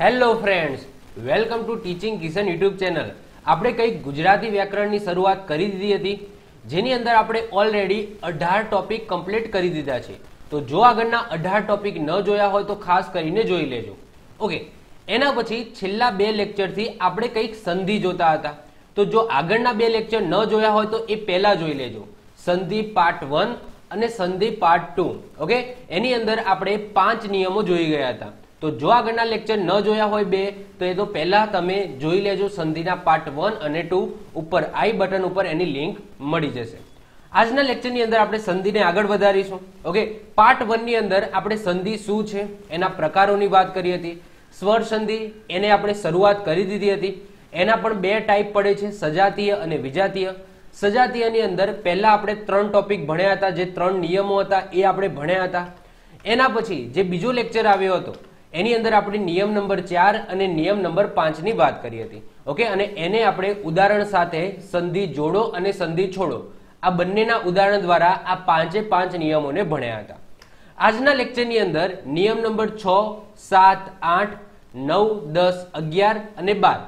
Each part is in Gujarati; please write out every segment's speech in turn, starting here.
Hello friends welcome to teaching Kishan YouTube channel આપણે કંઈક ગુજરાતી વ્યાકરણની શરૂઆત કરી દીધી હતી, જેની અંદર આપણે ઓલરેડી અઢાર ટોપિક કમ્પ્લીટ કરી દીધા છે. તો જો આગળના અઢાર ટોપિક ન જોયા હોય તો ખાસ કરીને જોઈ લેજો. ઓકે એના પછી છેલ્લા બે લેક્ચરથી આપણે કંઈક સંધિ જોતા હતા. તો જો આગળના બે લેક્ચર ન જોયા હોય તો એ પહેલા જોઈ લેજો. સંધિ પાર્ટ વન અને સંધિ પાર્ટ ટુ ઓકે એની અંદર આપણે પાંચ નિયમો જોઈ ગયા હતા. તો જો આગળના લેક્ચર ન જોયા હોય બે, તો એ તો પહેલા તમે જોઈ લેજો સંધિના પાર્ટ વન અને ટુ ઉપર આઈ બટન ઉપર એની લિંક મળી જશે. આજના લેક્ચરની અંદર આપણે સંધિને આગળ વધારીશું. ઓકે પાર્ટ વનની અંદર આપણે સંધિ શું છે, એના પ્રકારોની વાત કરી હતી. સ્વર સંધિ, એને આપણે શરૂઆત કરી દીધી હતી. એના પણ બે ટાઈપ પડે છે, સજાતીય અને વિજાતીય. સજાતીયની અંદર પહેલા આપણે ત્રણ ટોપિક ભણ્યા હતા, જે ત્રણ નિયમો હતા, એ આપણે ભણ્યા હતા. એના પછી જે બીજો લેક્ચર આવ્યો હતો એની અંદર આપણે નિયમ નંબર ચાર અને નિયમ નંબર પાંચની વાત કરી હતી. ઓકે, અને એને આપણે ઉદાહરણ સાથે સંધિ જોડો અને સંધિ છોડો. આ બંનેના ઉદાહરણ દ્વારા આ પાંચે પાંચ નિયમોને ભણ્યા હતા. આજના લેક્ચરની અંદર નિયમ નંબર છ, સાત, આઠ, નવ, દસ, અગિયાર અને બાર.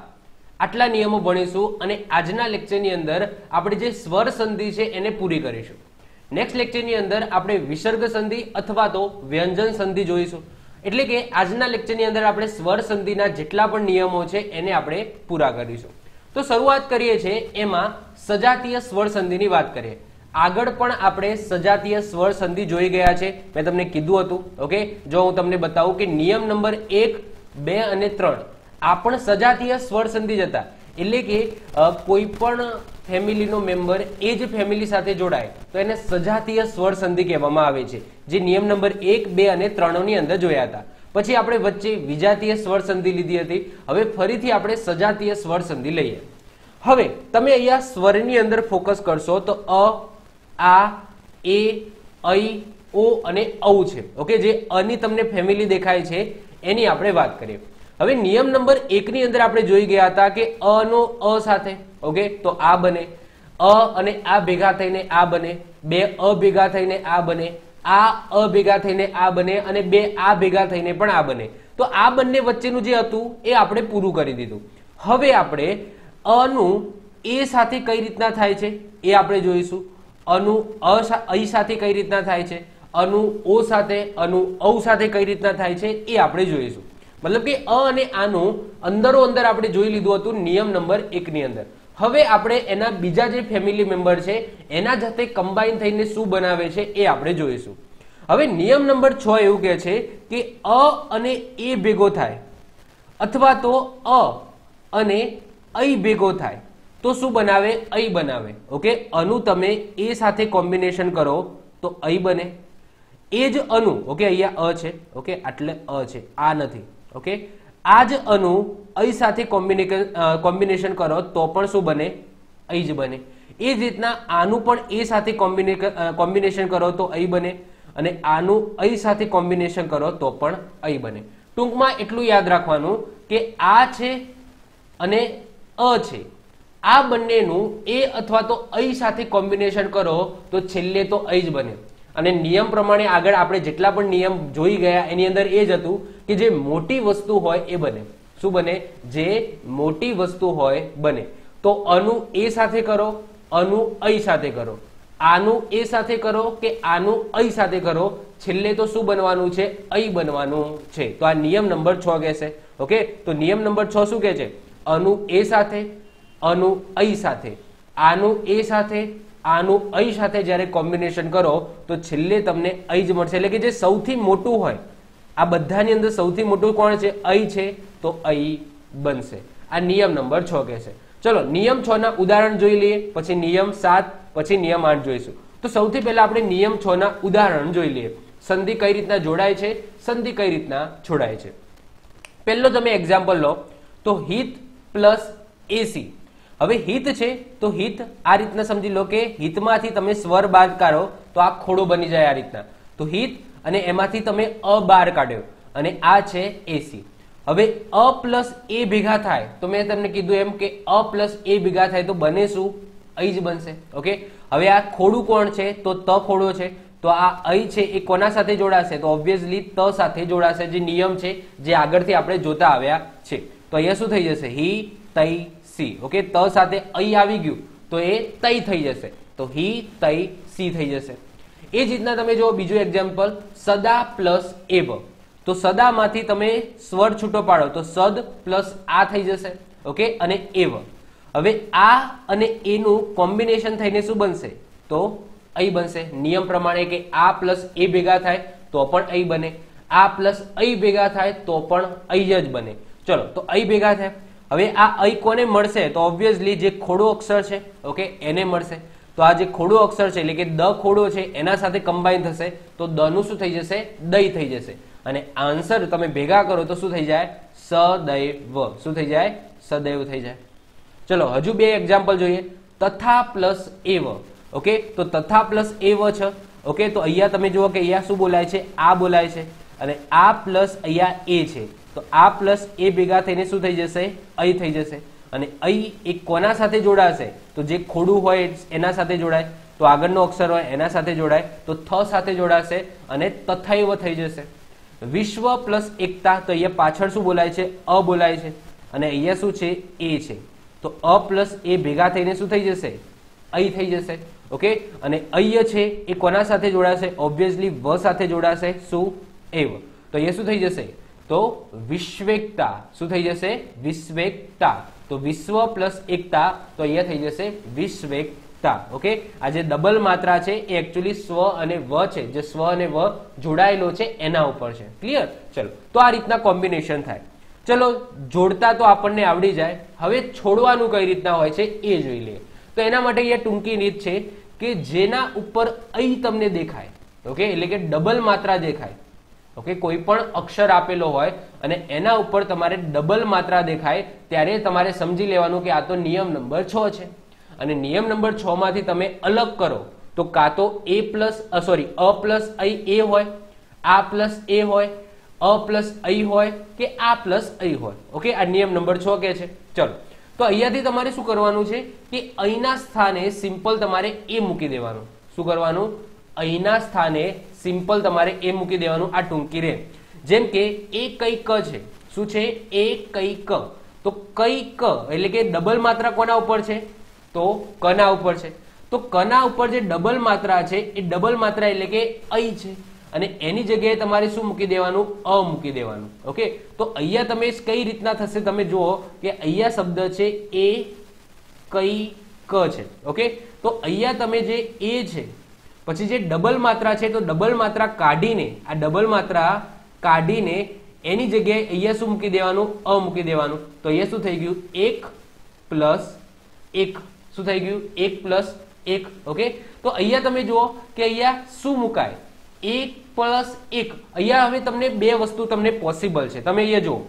આટલા નિયમો ભણીશું અને આજના લેક્ચરની અંદર આપણે જે સ્વર સંધિ છે એને પૂરી કરીશું. નેક્સ્ટ લેક્ચરની અંદર આપણે વિસર્ગ સંધિ અથવા તો વ્યંજન સંધિ જોઈશું. એટલે કે આજના લેક્ચરની અંદર આપણે સ્વર સંધિના જેટલા પણ નિયમો છે એને આપણે પૂરા કરીશું. તો શરૂઆત કરીએ છીએ એમાં સજાતીય સ્વર સંધિની વાત કરીએ. આગળ પણ આપણે સજાતીય સ્વર સંધિ જોઈ ગયા છે. મેં તમને કીધું હતું, ઓકે? જો હું તમને બતાવું કે નિયમ નંબર એક, બે અને ત્રણ. આ પણ સજાતીય સ્વર સંધિ જ હતા. એટલે કે કોઈ પણ ફેમિલીનો મેમ્બર એ જ ફેમિલી સાથે જોડાય, તો એને સજાતીય સ્વર સંધિ કહેવામાં આવે છે, જે નિયમ નંબર એક, બે અને ત્રણની અંદર જોયા હતા. પછી આપણે વચ્ચે વિજાતીય સ્વર સંધિ લીધી હતી, હવે ફરીથી આપણે સજાતીય સ્વર સંધિ લઈએ. હવે, તમે અહીંયા સ્વરની અંદર ફોકસ કરશો, તો અ, આ, એ, ઐ, ઓ અને ઔ છે, ઓકે? જે અની તમને ફેમિલી દેખાય છે, એની આપણે વાત કરીએ. હવે નિયમ નંબર એકની અંદર આપણે જોઈ ગયા હતા કે અ નો અ સાથે, ઓકે? તો આ બને. અ અને આ ભેગા થઈને આ બને. બે અ ભેગા થઈને આ બને. આ અ ભેગા થઈને આ બને અને બે આ ભેગા થઈને પણ આ બને. તો આ બંને વચ્ચેનું જે હતું એ આપણે પૂરું કરી દીધું. હવે આપણે અનું એ સાથે કઈ રીતના થાય છે એ આપણે જોઈશું. અનુ અ સાથે કઈ રીતના થાય છે? અનુ ઓ સાથે, અનુ ઔ સાથે કઈ રીતના થાય છે એ આપણે જોઈશું. મતલબ કે અ અને આનું અંદરો અંદર આપણે જોઈ લીધું હતું નિયમ નંબર એકની અંદર. હવે આપણે એના બીજા જે ફેમિલી મેમ્બર છે, એના જાતે કમ્બાઈન થઈને શું બનાવે છે એ આપણે જોઈશું. હવે નિયમ નંબર છ એવું કહે છે કે અ અને એ ભેગો થાય. અથવા તો અ અને ઐ ભેગો થાય. તો શું બનાવે? ઐ બનાવે. ઓકે? અનુ તમે એ સાથે કોમ્બિનેશન કરો, તો ઐ બને. એ જ અનુ. ઓકે? અહીંયા અ છે. ઓકે? આટલે અ છે. આ નથી. ઓકે આ જ અનુ અહીં સાથે કોમ્બિનેશન કરો તો પણ શું બને? અહીં જ બને. એ જ રીતના આનું પણ એ સાથે કોમ્બિનેશન કરો તો અહીં બને અને આનું અહીં સાથે કોમ્બિનેશન કરો તો પણ અહીં બને. ટૂંકમાં એટલું યાદ રાખવાનું કે આ છે અને અ છે. આ બંનેનું એ અથવા તો ઐ સાથે કોમ્બિનેશન કરો તો છેલ્લે તો ઐ જ બને. અને નિયમ પ્રમાણે આગળ આપણે જેટલા પણ નિયમ જોઈ ગયા, એની અંદર એ જ હતું કે જે મોટી વસ્તુ હોય એ બને. શું બને? જે મોટી વસ્તુ હોય બને. તો અનુ એ સાથે કરો અનુ ઐ સાથે કરો. આનું એ સાથે કરો કે આનું ઐ સાથે કરો? છેલ્લે તો શું બનવાનું છે? ઐ બનવાનું છે. તો આ નિયમ નંબર છ કહેશે. ઓકે? તો નિયમ નંબર છ શું કહે છે? અનુ એ સાથે અનુ ઐ સાથે. આનું એ સાથે આનું અહીં સાથે જ્યારે કોમ્બિનેશન કરો, તો છેલ્લે તમને ઐ જ મળશે. એટલે કે જે સૌથી મોટું હોય, આ બધાની અંદર સૌથી મોટું કોણ છે? અહીં છે. તો અહીં બનશે. આ નિયમ નંબર છ કહેશે ચલો, નિયમ છ ના ઉદાહરણ જોઈ લઈએ, પછી નિયમ સાત, પછી નિયમ આઠ જોઈશું. તો સૌથી પહેલા આપણે નિયમ છ ના ઉદાહરણ જોઈ લઈએ. સંધિ કઈ રીતના જોડાય છે? સંધિ કઈ રીતના છોડાય છે? પહેલો તમે એક્ઝામ્પલ લો. તો હિત પ્લસ એસી. હવે હિત છે, તો હિત આ રીતના સમજી લો કે હિતમાંથી તમે સ્વર બાદ કાઢો, તો આ ખોડો બની જાય આ રીતના. તો હિત અને એમાંથી તમે અ બાર કાઢ્યો અને આ છે એસી હવે અ પ્લસ એ ભેગા થાય, તો મેં તમને કીધું એમ કે અ પ્લસ એ ભેગા થાય તો બને શું? અહીં જ બનશે, ઓકે? હવે આ ખોડું કોણ છે? તો ત ખોડો છે. તો આ અહીં છે એ કોના સાથે જોડાશે? તો ઓબ્વિયસલી ત સાથે જોડાશે, જે નિયમ છે, જે આગળથી આપણે જોતા આવ્યા છે. તો અહીંયા શું થઈ જશે? હી, તઈ સી. ઓકે? ત સાથે અહીં આવી ગયું, તો એ તઈ થઈ જશે. તો હી, તઈ, સી થઈ જશે. એ જ રીતના તમે જો બીજું એક્ઝામ્પલ સદા પ્લસ એબ. તો સદામાંથી તમે સ્વર છૂટો પાડો, તો સદ પ્લસ આ થઈ જશે. ઓકે? અને એવ. હવે આ અને એનું કોમ્બિનેશન થઈને શું બનશે? તો અહીં બનશે. નિયમ પ્રમાણે કે આ પ્લસ એ ભેગા થાય, તો પણ અહીં બને. આ પ્લસ અહીં ભેગા થાય, તો પણ અહીં જ બને. ચલો, તો અહીં ભેગા થાય. હવે આ અહીં કોને મળશે? તો ઓબ્વિયસલી જે ખોડો અક્ષર છે ઓકે એને મળશે. તો આ જે ખોડો અક્ષર છે, એટલે કે દ ખોડો છે, એના સાથે કમ્બાઈન થશે. તો દ નું શું થઈ જશે? દઈ થઈ જશે. અને આન્સર તમે ભેગા કરો તો શું થઈ જાય? સદૈવ. શું થઈ જાય? સદૈવ થઈ જાય. ચલો, હજુ બે એક્ઝામ્પલ જોઈએ. તથા પ્લસ એવ. ઓકે તો તથા પ્લસ એવ છે. ઓકે તો અહીંયા તમે જુઓ કે અહીંયા શું બોલાય છે? આ બોલાય છે. અને આ પ્લસ અહીંયા એ છે. તો આ પ્લસ એ ભેગા થઈને શું થઈ જશે? અહીં થઈ જશે. અને અહીં એ કોના સાથે જોડાશે? તો જે ખોડું હોય એના સાથે જોડાય. તો આગળનો અક્ષર હોય એના સાથે જોડાય. તો થ સાથે જોડાશે અને તથૈવ થઈ જશે. વિશ્વ પ્લસ એકતા, તો અહીંયા પાછળ શું બોલાય છે? અ બોલાય છે. અને અહીંયા શું છે? એ છે. તો અ પ્લસ એ ભેગા થઈને શું થઈ જશે? અહીં થઈ જશે. ઓકે? અને અય છે એ કોના સાથે જોડાશે? ઓબ્વિયસલી વ સાથે જોડાશે. શું? એવ તો અહીંયા શું થઈ જશે? તો વિશ્વેકતા. શું થઈ જશે? વિશ્વેકતા. તો વિશ્વ પ્લસ એકતા, તો અહીંયા થઈ જશે વિશ્વેકતા. ઓકે? આ જે ડબલ માત્રા છે, એ એકચ્યુઅલી સ્વ અને વ છે. જે સ્વ અને વ જોડાયેલો છે, એના ઉપર છે. ક્લિયર ચલો. તો આ રીતના કોમ્બિનેશન થાય. ચલો, જોડતા તો આપણને આવડી જાય. હવે છોડવાનું કઈ રીતના હોય છે, એ જોઈ લઈએ. તો એના માટે અહીંયા ટૂંકી રીત છે કે જેના ઉપર અહીં તમને દેખાય. ઓકે? એટલે કે ડબલ માત્રા દેખાય. ઓકે, કોઈ પણ અક્ષર આપેલો હોય અને એના ઉપર તમારે ડબલ માત્રા દેખાય, ત્યારે તમારે સમજી લેવાનું કે આ તો નિયમ નંબર છ છે. અને નિયમ નંબર છ માંથી તમે અલગ કરો, તો કાં તો એ પ્લસ સોરી અ પ્લસ અ એ હોય, આ પ્લસ એ હોય, અ પ્લસ અ હોય કે આ પ્લસ અ હોય. ઓકે, આ નિયમ નંબર છ કે છે. ચલો. તો અહીંયાથી તમારે શું કરવાનું છે કે અહીંના સ્થાને સિમ્પલ તમારે એ મૂકી દેવાનું. શું કરવાનું? અહીંના સ્થાને સિમ્પલ તમારે એ મૂકી દેવાનું, આ ટૂંકી રે. જેમ કે એ કઈ ક છે. શું છે? એ કઈ ક તો કઈ ક એટલે કે ડબલ માત્રા કોના ઉપર છે? તો કના ઉપર છે. તો કના ઉપર જે ડબલ માત્રા છે, એ ડબલ માત્રા એટલે કે અહીં છે. અને એની જગ્યાએ તમારે શું મૂકી દેવાનું? અ મૂકી દેવાનું. ઓકે? તો અહીંયા તમે કઈ રીતના થશે તમે જુઓ કે અહીંયા શબ્દ છે એ કઈ ક છે. ઓકે? તો અહીંયા તમે જે એ છે પછી જે ડબલ માત્રા છે તો ડબલ માત્રા કાઢીને, આ ડબલ માત્રા કાઢીને એની જગ્યાએ અહીંયા શું મૂકી દેવાનું? અ મૂકી દેવાનું. તો અહીંયા શું થઈ ગયું? એક પ્લસ એક. શું થઈ ગયું? એક પ્લસ એક. ઓકે? તો અહીંયા તમે જુઓ કે અહીંયા શું મુકાય? એક પ્લસ એક. અહીંયા હવે તમને બે વસ્તુ તમને પોસિબલ છે. તમે અહીંયા જુઓ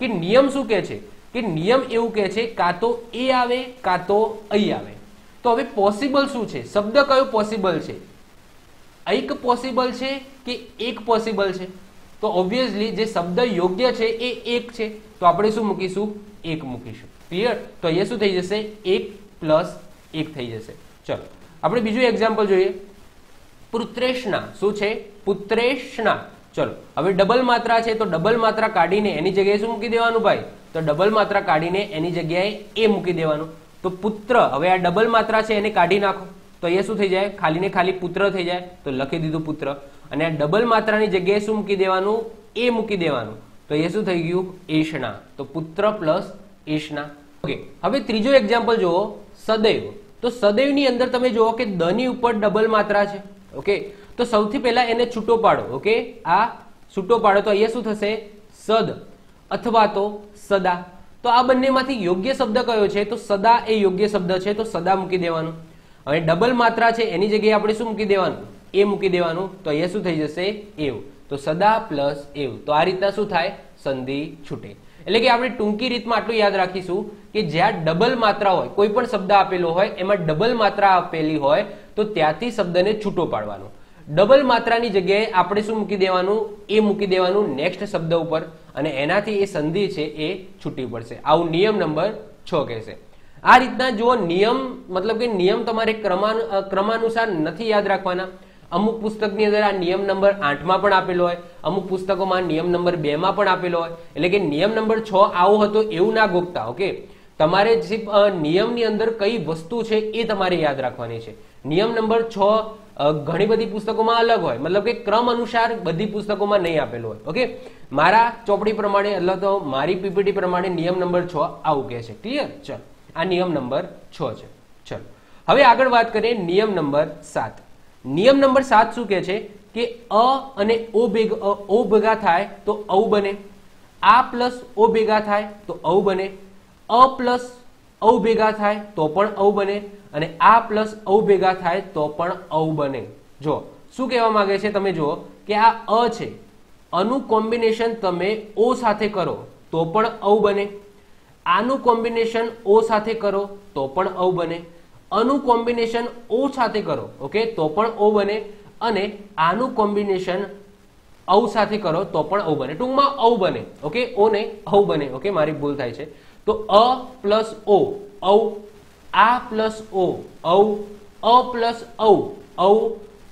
કે નિયમ શું કહે છે? કે નિયમ એવું કહે છે, કાં તો એ આવે, કાં તો અહીં આવે. તો હવે પોસિબલ શું છે? શબ્દ કયો પોસિબલ છે? એક પોસિબલ છે કે એક પોસિબલ છે? તો ઓબ્વિયસલી જે શબ્દ યોગ્ય છે એ એક છે. તો આપણે શું મૂકીશું? એક મૂકીશું. ક્લિયર તો અહીંયા શું થઈ જશે? એક પ્લસ એક થઈ જશે. ચલો. આપણે બીજું એક્ઝામ્પલ જોઈએ. પુત્રેશના શું છે? પુત્રેશના ચલો. હવે ડબલ માત્રા છે તો ડબલ માત્રા કાઢીને એની જગ્યાએ શું મૂકી દેવાનું ભાઈ? તો ડબલ માત્રા કાઢીને એની જગ્યાએ એ મૂકી દેવાનું. તો પુત્ર. હવે આ ડબલ માત્રા છે એને કાઢી નાખો. તો અહીંયા શું થઈ જાય? ખાલી ને ખાલી પુત્ર થઈ જાય. તો લખી દીધું પુત્ર. અને આ ડબલ માત્રાની જગ્યાએ શું મૂકી દેવાનું? એ મૂકી દેવાનું. તો અહીંયા શું થઈ ગયું? એશના તો પુત્ર પ્લસ એશના ઓકે હવે ત્રીજો એક્ઝામ્પલ જુઓ. સદૈવ. તો સદૈવની અંદર તમે જુઓ કે દની ઉપર ડબલ માત્રા છે. ઓકે તો સૌથી પહેલા એને છૂટો પાડો. ઓકે આ છૂટો પાડો તો અહીંયા શું થશે? સદ. અથવા તો સદા. તો આ બંનેમાંથી યોગ્ય શબ્દ કયો છે? તો સદા એ યોગ્ય શબ્દ છે. તો સદા મૂકી દેવાનું. હવે ડબલ માત્રા છે, એની જગ્યાએ આપણે શું મૂકી દેવાનું? એ મૂકી દેવાનું. તો અહીંયા શું થઈ જશે? એવ. તો સદા પ્લસ એવ. તો આ રીતના શું થાય? સંધિ છૂટે. એટલે કે આપણે ટૂંકી રીતમાં આટલું યાદ રાખીશું કે જ્યાં ડબલ માત્રા હોય, કોઈ પણ શબ્દ આપેલો હોય, એમાં ડબલ માત્રા આપેલી હોય, તો ત્યાંથી શબ્દને છૂટો પાડવાનો. ડબલ માત્રાની જગ્યાએ આપણે શું મૂકી દેવાનું? એ મૂકી દેવાનું નેક્સ્ટ શબ્દ ઉપર. અને એનાથી એ સંધિ છે, એ છૂટી પડશે. આવું નિયમ નંબર છ કહેશે. આ રીતના જુઓ, નિયમ, મતલબ કે નિયમ તમારે ક્રમાન ક્રમાનુસાર નથી યાદ રાખવાના. અમુક પુસ્તકની અંદર આ નિયમ નંબર આઠમાં પણ આપેલો હોય, અમુક પુસ્તકોમાં નિયમ નંબર બે માં પણ આપેલો હોય. એટલે કે નિયમ નંબર છ આવો હતો એવું ના ગોખતા, ઓકે? તમારે જે નિયમની અંદર કઈ વસ્તુ છે એ તમારે યાદ રાખવાની છે. નિયમ નંબર છ ઘણી બધી પુસ્તકોમાં અલગ હોય. મતલબ કે ક્રમ અનુસાર બધી પુસ્તકોમાં નહીં આપેલું હોય, ઓકે? મારા ચોપડી પ્રમાણે એટલે તો મારી પીપીટી પ્રમાણે નિયમ નંબર છ આવું કહે છે. ક્લિયર? ચલો. આ નિયમ નંબર છ છે. ચલો. હવે આગળ વાત કરીએ નિયમ નંબર સાત. નિયમ નંબર સાત શું કહે છે? કે અ અને ઓ ભેગ ઓ ભેગા થાય તો ઔ બને. આ પ્લસ ઓ ભેગા થાય તો ઔ બને. અ પ્લસ ઔ ભેગા થાય તો પણ ઔ બને. અને આ પ્લસ ઔ ભેગા થાય તો પણ ઔ બને. જો શું કહેવા માંગે છે તમે જુઓ કે આ અ છે. અનું કોમ્બિનેશન તમે ઓ સાથે કરો તો પણ ઔ બને. આનું કોમ્બિનેશન ઓ સાથે કરો, તો પણ ઔ બને. અનું કોમ્બિનેશન ઓ સાથે કરો, ઓકે, તો પણ ઓ બને. અને આનું કોમ્બિનેશન ઔ સાથે કરો, તો પણ ઔ બને. ટૂંકમાં ઔ બને, ઓકે, ઓ નહીં, ઔ બને, ઓકે, મારી ભૂલ થાય છે. તો અ પ્લસ ઓ, ઔ, આ પ્લસ ઓ, ઔ, અ પ્લસ ઔ ઔ,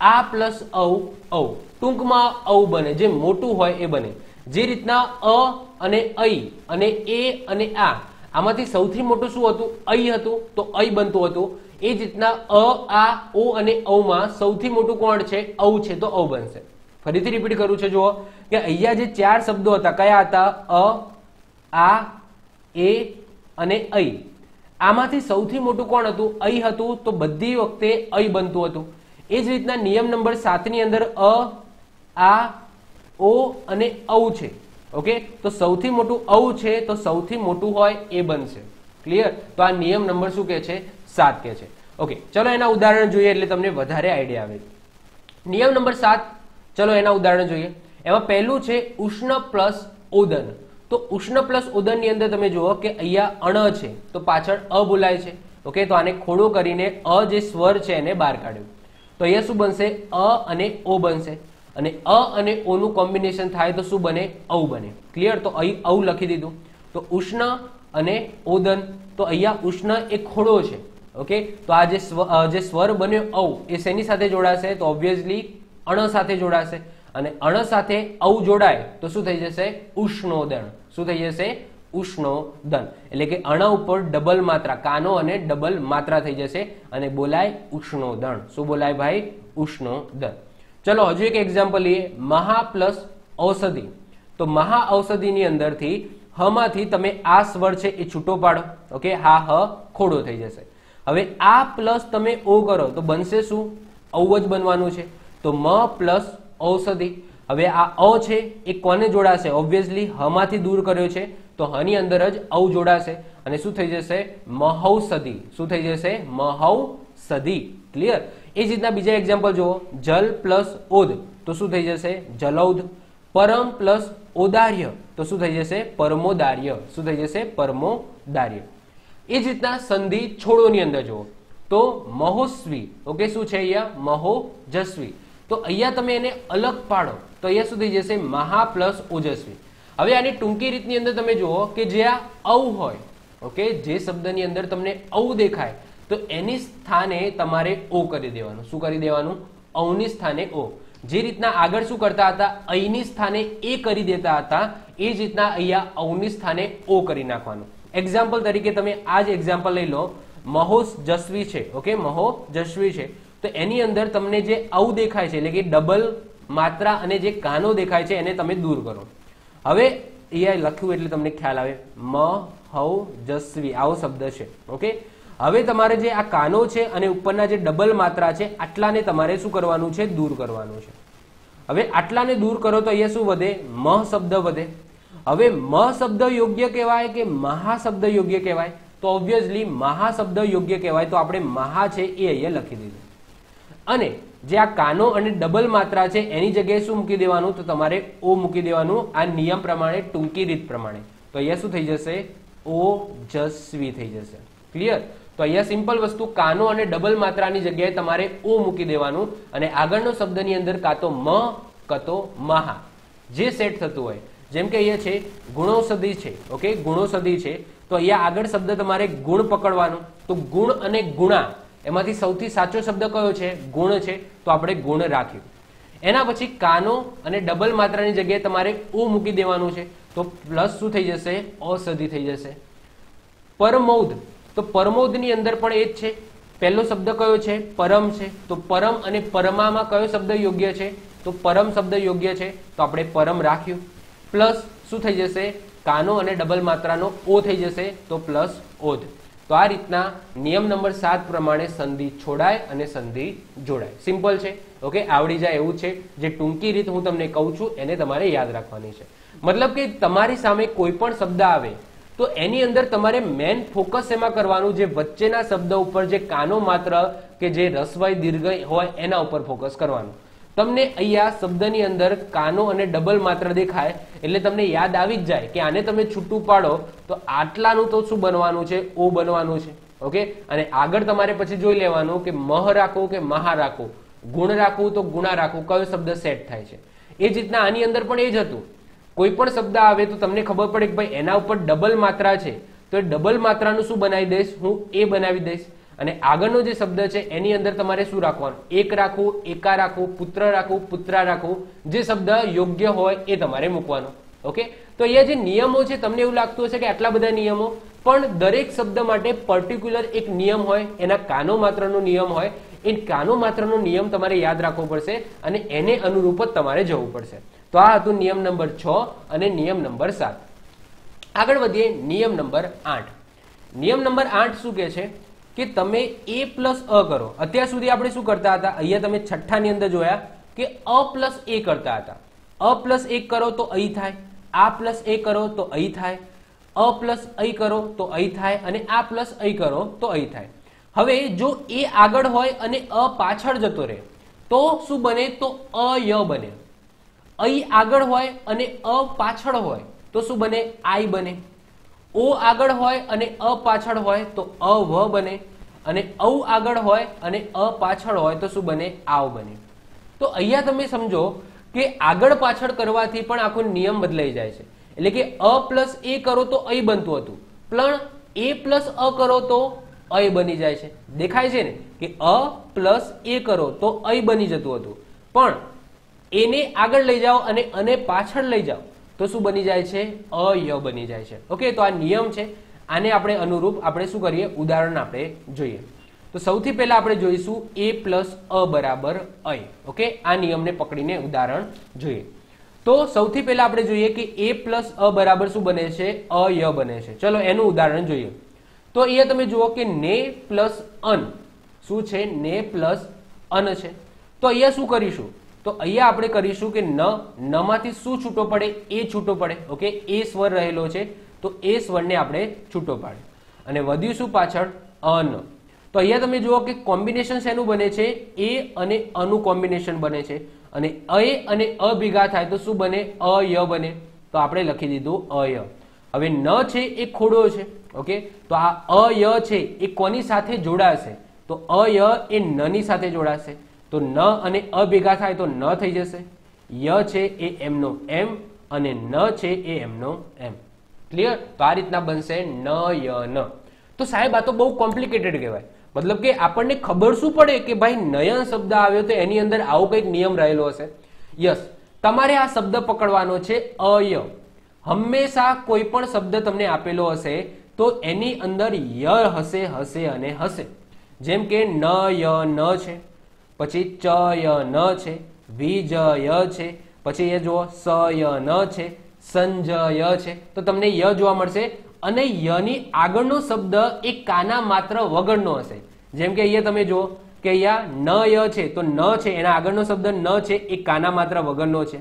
આ પ્લસ ઔ ઔ. ટૂંકમાં ઔ બને, જે મોટું હોય એ બને. જે રીતના અ અને ઐ અને એ અને આ, આમાંથી સૌથી મોટું શું હતું? ઐ હતું. તો ઐ બનતું હતું. એ જ રીતના અ, આ, ઓ અને ઔમાં સૌથી મોટું કોણ છે? ઔ છે. તો ઔ બનશે. ફરીથી રિપીટ કરું છે, જુઓ. કે અહીંયા જે ચાર શબ્દો હતા, કયા હતા? અ, આ, એ અને ઐ. આમાંથી સૌથી મોટું કોણ હતું? ઐ હતું. તો બધી વખતે ઐ બનતું હતું. એ જ રીતના નિયમ નંબર સાતની અંદર અ, આ ઓ અને ઔ છે. ઓકે? તો સૌથી મોટું ઔ છે, તો સૌથી મોટું હોય એ બનશે. ક્લિયર તો આ નિયમ નંબર શું કે છે? સાત કે છે. ઓકે, ચલો એના ઉદાહરણ જોઈએ એટલે તમને વધારે આઈડિયા આવે. નિયમ નંબર સાત, ચલો એના ઉદાહરણ જોઈએ. એમાં પહેલું છે ઉષ્ણ પ્લસ ઓદન તો ઉષ્ણ પ્લસ ઓદનની અંદર તમે જુઓ કે અહીંયા અણ છે, તો પાછળ અ બોલાય છે. ઓકે? તો આને ખોડો કરીને અ જે સ્વર છે એને બહાર કાઢ્યું. તો અહીંયા શું બનશે? અ અને ઓ બનશે. અને અ અને ઓ નું કોમ્બિનેશન થાય તો શું બને? ઔ બને. ક્લિયર તો અહીં ઔ લખી દીધું. તો ઉષ્ણ અને ઓદન, તો અહીંયા ઉષ્ણ એ ખોડો છે. ઓકે તો આ જે સ્વ જે સ્વર બન્યો ઔ, એ શેની સાથે જોડાશે? તો ઓબ્વિયસલી અણ સાથે જોડાશે. અને અણ સાથે ઔ જોડાય તો શું થઈ જશે? ઉષ્ણોદન. શું થઈ જશે? ઉષ્ણોદન. એટલે કે અણ ઉપર ડબલ માત્રા, કાનો અને ડબલ માત્રા થઈ જશે. અને બોલાય ઉષ્ણોદન. શું બોલાય ભાઈ? ઉષ્ણોદન. ચલો, હજુ એક એક્ઝામ્પલ લઈએ. મહા પ્લસ ઔષધિ. તો મહા ઔષધિની અંદરથી હમાંથી તમે આ સ્વર છે એ છૂટો પાડો. ઓકે? હા, હ, ખોડો થઈ જશે. હવે આ પ્લસ તમે ઓ કરો, તો બનશે શું? ઔ જ બનવાનું છે. તો મ પ્લસ ઔષધિ. હવે આ અ છે, એ કોને જોડાશે? ઓબ્વિયસલી હમાંથી દૂર કર્યો છે. તો હની અંદર જ ઔ જોડાશે. અને શું થઈ જશે? મહૌષધિ. શું થઈ જશે? મહૌષધિ. ક્લિયર એ જ રીતના બીજા એક્ઝામ્પલ જુઓ. જલ પ્લસ ઓદ તો શું થઈ જશે? જલૌદ. પરમ પ્લસ ઓદાર્ય તો શું થઈ જશે? પરમોદાર્ય. શું થઈ જશે? પરમોદાર્ય. એ જ રીતના સંધિ છોડોની અંદર જુઓ. તો મહોસ્વી. ઓકે, શું છે અહીંયા? મહોજસ્વી. તો અહીંયા તમે એને અલગ પાડો. તો અહીંયા શું થઈ જશે? મહા પ્લસ ઓજસ્વી હવે આની ટૂંકી રીતની અંદર તમે જુઓ કે જે આ ઔ હોય. ઓકે, જે શબ્દની અંદર તમને ઔ દેખાય. તો એની સ્થાને તમારે ઓ કરી દેવાનું. શું કરી દેવાનું? ઔની સ્થાને ઓ. જે રીતના આગળ શું કરતા હતા? અહીંની સ્થાને એ કરી દેતા હતા. એ જ રીતના અહીંયા ઔની સ્થાને ઓ કરી નાખવાનું. એક્ઝામ્પલ તરીકે તમે આ જ એક્ઝામ્પલ લઈ લો. મહોજસ્વી છે ઓકે મહોજસ્વી છે. તો એની અંદર તમને જે ઔ દેખાય છે, એટલે કે ડબલ માત્રા અને જે કાનો દેખાય છે, એને તમે દૂર કરો. હવે અહીંયા લખ્યું એટલે તમને ખ્યાલ આવે. મ હવ જસ્વી આવો શબ્દ છે ઓકે હવે તમારે જે આ કાનો છે અને ઉપરના જે ડબલ માત્રા છે, આટલાને તમારે શું કરવાનું છે? દૂર કરવાનું છે. હવે આટલાને દૂર કરો તો અહીંયા શું વધે? મ શબ્દ વધે. હવે મ શબ્દ યોગ્ય કહેવાય કે મહાશબ્દ યોગ્ય કહેવાય? તો ઓબ્વિયસલી મહાશબ્દ યોગ્ય કહેવાય, તો આપણે મહા છે એ અહીંયા લખી દીધું. અને જે આ કાનો અને ડબલ માત્રા છે, એની જગ્યાએ શું મૂકી દેવાનું? તો તમારે ઓ મૂકી દેવાનું. આ નિયમ પ્રમાણે, ટૂંકી રીત પ્રમાણે. તો અહીંયા શું થઈ જશે? ઓ જસ્વી થઈ જશે. ક્લિયર તો અહીંયા સિમ્પલ વસ્તુ, કાનો અને ડબલ માત્રાની જગ્યાએ તમારે ઓ મૂકી દેવાનું અને આગળનો શબ્દની અંદર કાં તો મ કતો મહા. જે સેટ થતું હોય. જેમ કે અહીંયા છે, ગુણૌષધિ છે. ઓકે ગુણૌષધિ છે. તો અહીંયા આગળ શબ્દ તમારે ગુણ પકડવાનું. તો ગુણ અને ગુણા. એમાંથી સૌથી સાચો શબ્દ કયો છે? ગુણ છે. તો આપણે ગુણ રાખ્યું. એના પછી કાનો અને ડબલ માત્રાની જગ્યાએ તમારે ઓ મૂકી દેવાનું છે. તો પ્લસ શું થઈ જશે? અસધી થઈ જશે. પરમૌદ. તો પરમૌદની અંદર પણ એ જ છે. પહેલો શબ્દ કયો છે? પરમ છે. તો પરમ અને પરમામાં કયો શબ્દ યોગ્ય છે? તો પરમ શબ્દ યોગ્ય છે. તો આપણે પરમ રાખ્યું. પ્લસ શું થઈ જશે? કાનો અને ડબલ માત્રાનો ઓ થઈ જશે. તો પ્લસ ઓધ. તો આ રીતના નિયમ નંબર સાત પ્રમાણે સંધિ છોડાય અને સંધિ જોડાય. સિમ્પલ છે. ઓકે, આવડી જાય એવું છે. જે ટૂંકી રીત હું તમને કહું છું, એને તમારે યાદ રાખવાની છે. મતલબ કે તમારી સામે કોઈ પણ શબ્દ આવે તો એની અંદર તમારે મેન ફોકસ એમાં કરવાનું જે વચ્ચેના શબ્દ ઉપર જે કાનો માત્ર કે જે રસવાય દીર્ઘ હોય, એના ઉપર ફોકસ કરવાનું. તમને અહીંયા શબ્દની અંદર કાનો અને ડબલ માત્ર દેખાય, એટલે તમને યાદ આવી જ જાય કે આને તમે છૂટું પાડો, તો આટલાનું તો શું બનવાનું છે? ઓ બનવાનું છે. ઓકે? અને આગળ તમારે પછી જોઈ લેવાનું કે મહ રાખવું કે મહા રાખવું ગુણ રાખવું તો ગુણા રાખવું કયો શબ્દ સેટ થાય છે? એ જ રીતના આની અંદર પણ એ જ હતું. કોઈ પણ શબ્દ આવે તો તમને ખબર પડે કે ભાઈ એના ઉપર ડબલ માત્રા છે. તો એ ડબલ માત્રાનું શું બનાવી દઈશ? હું એ બનાવી દઈશ. અને આગળનો જે શબ્દ છે, એની અંદર તમારે શું રાખવાનું? એક રાખવું, એકા રાખવું, પુત્ર રાખવું, પુત્રા રાખવું, જે શબ્દ યોગ્ય હોય એ તમારે મૂકવાનો. ઓકે? તો અહીંયા જે નિયમો છે, તમને એવું લાગતું હશે કે આટલા બધા નિયમો, પણ દરેક શબ્દ માટે પર્ટિક્યુલર એક નિયમ હોય, એના કાનો માત્રનો નિયમ હોય, એ કાનો માત્રનો નિયમ તમારે યાદ રાખવો પડશે અને એને અનુરૂપ જ તમારે જવું પડશે. તો આ હતું નિયમ નંબર છ અને નિયમ નંબર સાત. આગળ વધીએ નિયમ નંબર આઠ. નિયમ નંબર આઠ શું કે છે? કે તમે એ પ્લસ અ કરો. અત્યાર સુધી આપણે શું કરતા હતા? અહીંયા તમે છઠ્ઠાની અંદર જોયા કે અ પ્લસ એ કરતા હતા. અ પ્લસ એક કરો તો અહીં થાય. આ પ્લસ એ કરો તો અહીં થાય. અ પ્લસ અહીં કરો તો અહીં થાય અને આ પ્લસ અહીં કરો તો અહીં થાય. હવે જો એ આગળ હોય અને અ પાછળ જતો રહે, તો શું બને? તો અય બને. અહીં આગળ હોય અને અ પાછળ હોય, તો શું બને? આઈ બને. ઓ આગળ હોય અને અ પાછળ હોય, તો અ વ બને. અને ઔ આગળ હોય અને અ પાછળ હોય, તો શું બને? આવ બને. તો અહીંયા તમે સમજો કે આગળ પાછળ કરવાથી પણ આખો નિયમ બદલાઈ જાય છે. એટલે કે અ પ્લસ એ કરો તો અ બનતું હતું. પણ એ પ્લસ અ કરો તો અ બની જાય છે. દેખાય છે ને? કે અ પ્લસ એ કરો તો અ બની જતું હતું. પણ એને આગળ લઈ જાઓ અને અને પાછળ લઈ જાઓ, તો શું બની જાય છે? અય બની જાય છે. ઓકે તો આ નિયમ છે. આને આપણે અનુરૂપ આપણે શું કરીએ? ઉદાહરણ આપણે જોઈએ. તો સૌથી પહેલા આપણે જોઈશું એ પ્લસ અ બરાબર અય. ઓકે આ નિયમને પકડીને ઉદાહરણ જોઈએ. તો સૌથી પહેલા આપણે જોઈએ કે એ પ્લસ અ બરાબર શું બને છે? અય બને છે. ચલો, એનું ઉદાહરણ જોઈએ. તો અહીંયા તમે જુઓ કે ને પ્લસ અન. શું છે? ને પ્લસ અન છે. તો અહીંયા શું કરીશું? તો અહીંયા આપણે કરીશું કે ન, નમાંથી શું છૂટો પડે, એ છૂટો પડે, ઓકે? એ સ્વર રહેલો છે, તો એ સ્વરને આપણે છૂટો પાડે અને વધ્યું શું પાછળ અન. તો અહીંયા તમે જુઓ કે કોમ્બિનેશન શેનું બને છે? એ અને અનું કોમ્બિનેશન બને છે. અને અ અને અ ભેગા થાય તો શું બને? અય બને. તો આપણે લખી દીધું અય હવે ન છે એ ખોડો છે, ઓકે? તો આ અય છે એ કોની સાથે જોડાશે? તો અય એ નની સાથે જોડાશે. તો ન અને અ ભેગા થાય તો ન થઈ જશે. ય છે એ એમનો એમ અને ન છે એ એમનો એમ. ક્લિયર તો આ રીતના બનશે ન ય ન. તો સાહેબ, આ તો બહુ કોમ્પ્લિકેટેડ કહેવાય. મતલબ કે આપણને ખબર શું પડે કે ભાઈ નયન શબ્દ આવ્યો તો એની અંદર આવો કંઈક નિયમ રહેલો હશે. યસ તમારે આ શબ્દ પકડવાનો છે અય હંમેશા કોઈ પણ શબ્દ તમને આપેલો હશે તો એની અંદર ય હશે હશે અને હશે. જેમ કે ન ય ન છે. પછી ચ, ય, ન છે વિજય છે, પછી એ જુઓ, સ, ય, ન છે સંજય છે. તો તમને ય જોવા મળશે અને યની આગળનો શબ્દ એ કાના માત્ર વગરનો હશે. જેમ કે અહીંયા તમે જુઓ કે અહીંયા ન, ય છે, તો ન છે, એના આગળનો શબ્દ ન છે, એ કાના માત્ર વગરનો છે.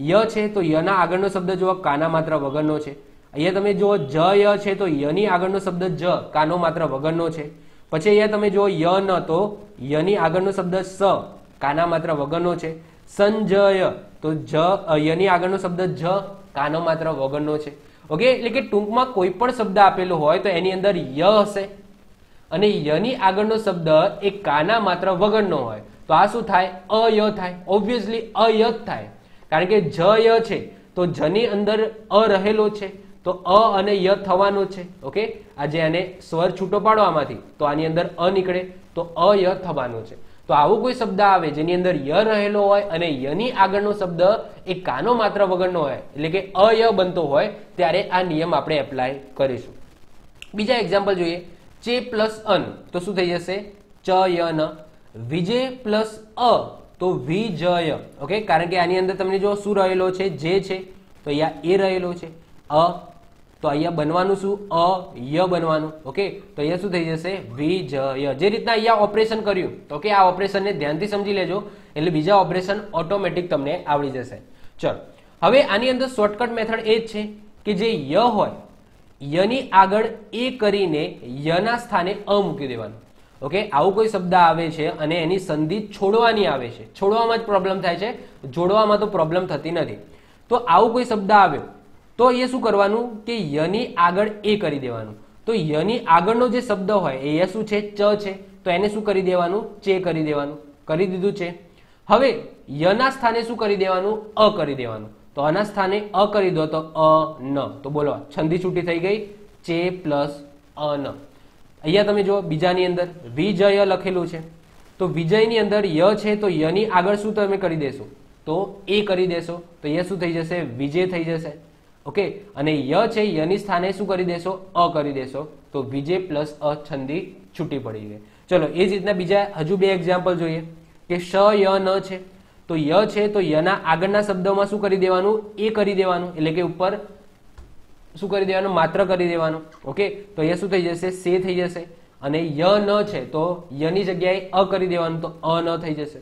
ય છે, તો યના આગળનો શબ્દ જુઓ, કાના માત્ર વગરનો છે. અહીંયા તમે જુઓ, જ, ય છે, તો યની આગળનો શબ્દ જ, કાનો માત્ર વગરનો છે. પછી અહીંયા તમે જુઓ, ય ન તો યની આગળનો શબ્દ સ, કાના માત્ર વગરનો છે. સંજય, તો જ યની આગળનો શબ્દ જ, કાનો માત્ર વગરનો છે. ઓકે? એટલે કે ટૂંકમાં કોઈ પણ શબ્દ આપેલો હોય તો એની અંદર ય હશે. અને યની આગળનો શબ્દ એ કાના માત્ર વગરનો હોય. તો આ શું થાય? અય થાય. ઓબ્વિયસલી અય જ થાય. કારણ કે જ ય છે. તો જની અંદર અ રહેલો છે. તો અ અને ય થવાનું છે ઓકે આજે આને સ્વર છૂટો પાડો આમાંથી, તો આની અંદર અ નીકળે, તો અય થવાનું છે. તો આવો કોઈ શબ્દ આવે જેની અંદર ય રહેલો હોય અને યની આગળનો શબ્દ એ કાનો માત્ર વગરનો હોય, એટલે કે અય બનતો હોય, ત્યારે આ નિયમ આપણે એપ્લાય કરીશું. બીજા એક્ઝામ્પલ જોઈએ. ચે પ્લસ અન, તો શું થઈ જશે? ચ, ય, ન. વિજય પ્લસ અ, તો વિજય ઓકે કારણ કે આની અંદર તમને જો શું રહેલો છે? જે છે, તો અહીંયા એ રહેલો છે. અ તો અહીંયા બનવાનું શું? અ ય બનવાનું. ઓકે તો અહીંયા શું થઈ જશે? વિજય. જે રીતના અહીંયા ઓપરેશન કર્યું, તો કે આ ઓપરેશનને ધ્યાનથી સમજી લેજો, એટલે બીજા ઓપરેશન ઓટોમેટિક તમને આવડી જશે. ચલો. હવે આની અંદર શોર્ટકટ મેથડ એ જ છે કે જે ય હોય, યની આગળ એ કરીને યના સ્થાને અ મૂકી દેવાનું. ઓકે આવું કોઈ શબ્દ આવે છે અને એની સંધિ છોડવાની આવે છે. છોડવામાં જ પ્રોબ્લેમ થાય છે. જોડવામાં તો પ્રોબ્લેમ થતી નથી. તો આવું કોઈ શબ્દ આવ્યો? તો એ શું કરવાનું કે યની આગળ એ કરી દેવાનું. તો યની આગળનો જે શબ્દ હોય, એ શું છે? ચ છે. તો એને શું કરી દેવાનું? ચે કરી દેવાનું. કરી દીધું છે. હવે યના સ્થાને શું કરી દેવાનું? અ કરી દેવાનું. તો આના સ્થાને અ કરી દો તો અ ન. તો બોલો, છંદી છૂટી થઈ ગઈ. ચે પ્લસ અ ન. અહીંયા તમે જુઓ, બીજાની અંદર વિજય લખેલું છે. તો વિજયની અંદર ય છે તો યની આગળ શું તમે કરી દેશો? તો એ કરી દેશો. તો એ શું થઈ જશે? વિજય થઈ જશે. ઓકે? અને ય છે યની સ્થાને શું કરી દેશો? અ કરી દેશો. તો વિજે પ્લસ અ છંદી છૂટી પડી ગઈ ચલો, એ જ રીતના બીજા હજુ બે એક્ઝામ્પલ જોઈએ. કે શ, ય, ન છે. તો ય છે તો યના આગળના શબ્દોમાં શું કરી દેવાનું? એ કરી દેવાનું. એટલે કે ઉપર શું કરી દેવાનું? માત્ર કરી દેવાનું. ઓકે? તો અહીંયા શું થઈ જશે? સે થઈ જશે. અને ય ન છે તો યની જગ્યાએ અ કરી દેવાનું. તો અ ન થઈ જશે.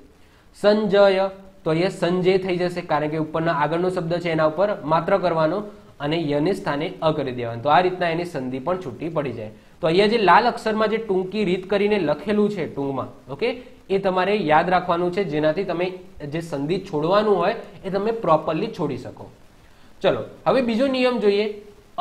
સંજય તો અહીંયા સંજય થઈ જશે, કારણ કે ઉપરના આગળનો શબ્દ છે એના ઉપર, માત્ર કરવાનો અને યને સ્થાને અ કરી દેવાનું. તો આ રીતના એની સંધિ પણ છૂટી પડી જાય. તો અહીંયા જે લાલ અક્ષરમાં જે ટૂંકી રીત કરીને લખેલું છે ટૂંકમાં, ઓકે, એ તમારે યાદ રાખવાનું છે, જેનાથી તમે જે સંધિ છોડવાનું હોય એ તમે પ્રોપરલી છોડી શકો. ચલો, હવે બીજો નિયમ જોઈએ.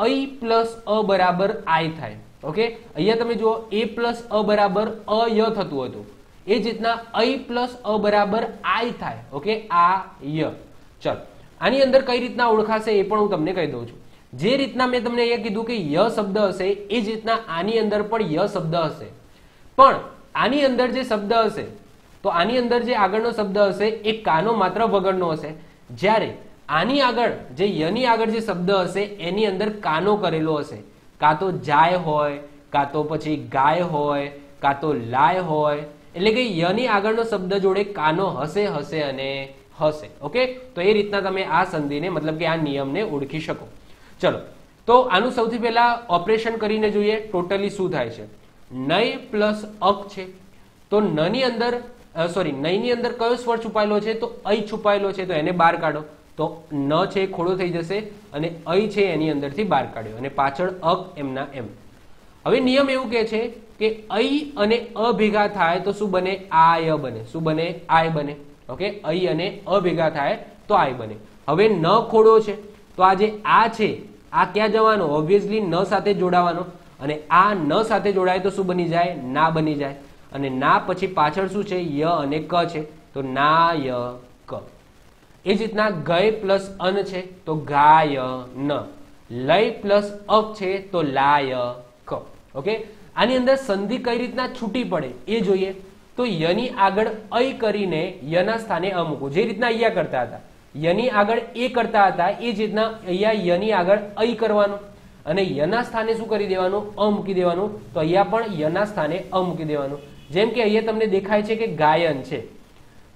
અઈ પ્લસ અ બરાબર આય થાય, ઓકે? અહીંયા તમે જુઓ, એ પ્લસ અ બરાબર અય થતું હતું. એ જ રીતના અઈ પ્લસ અ બરાબર આઈ થાય, ઓકે? આ ય. ચલો. આની અંદર કઈ રીતના ઓળખાશે એ પણ હું તમને કહી દઉં છું. જે રીતના મેં તમને અહીંયા કીધું કે ય શબ્દ હશે, એ જ રીતના આની અંદર પણ ય શબ્દ હશે. પણ આની અંદર જે શબ્દ હશે, તો આની અંદર જે આગળનો શબ્દ હશે, એ કાનો માત્ર વગરનો હશે. જ્યારે આની આગળ, જે યની આગળ જે શબ્દ હશે, એની અંદર કાનો કરેલો હશે. કાં તો જાય હોય, કાં તો પછી ગાય હોય, કાં તો લાય હોય એટલે કે યની આગળનો શબ્દ જોડે કાનો હશે હશે અને હશે ઓકે? તો એ રીતના તમે આ સંધિને, મતલબ કે આ નિયમને ઓળખી શકો. ચલો, તો આનું સૌથી પહેલા ઓપરેશન કરીને જોઈએ, ટોટલી શું થાય છે? નય પ્લસ અક છે. તો નની અંદર સોરી, નયની અંદર કયો સ્વર છુપાયેલો છે? તો અય છુપાયેલો છે. તો એને બહાર કાઢો. તો ન છે ખોડો થઈ જશે અને અય છે એની અંદરથી બહાર કાઢ્યો. અને પાછળ અક એમના એમ. હવે નિયમ એવું કે છે કે અ અને અ ભેગા થાય તો શું બને? આય બને. શું બને? આય બને. ઓકે? અ અને અ ભેગા થાય તો આય બને. હવે ન ખોડો છે. તો આ જે આ છે, આ ક્યાં જવાનો? ઓબ્વિયસલી ન સાથે જોડાવાનો. અને આ ન સાથે જોડાય તો શું બની જાય? ના બની જાય. અને ના પછી પાછળ શું છે? ય અને ક છે. તો ના ય ક એ જ રીતના ગય પ્લસ અન છે તો ગાય ન લય પ્લસ અક છે તો લાય ક ઓકે? આની અંદર સંધિ કઈ રીતના છૂટી પડે એ જોઈએ. તો યની આગળ અય કરીને યના સ્થાને અ મૂકો જે રીતના અહીંયા કરતા હતા. યની આગળ એ કરતા હતા, એ જ રીતના અહીંયા યની આગળ અય કરવાનું. અને યના સ્થાને શું કરી દેવાનું? અ મૂકી દેવાનું. તો અહીંયા પણ યના સ્થાને અ મૂકી દેવાનું. જેમ કે અહીંયા તમને દેખાય છે કે ગાયન છે.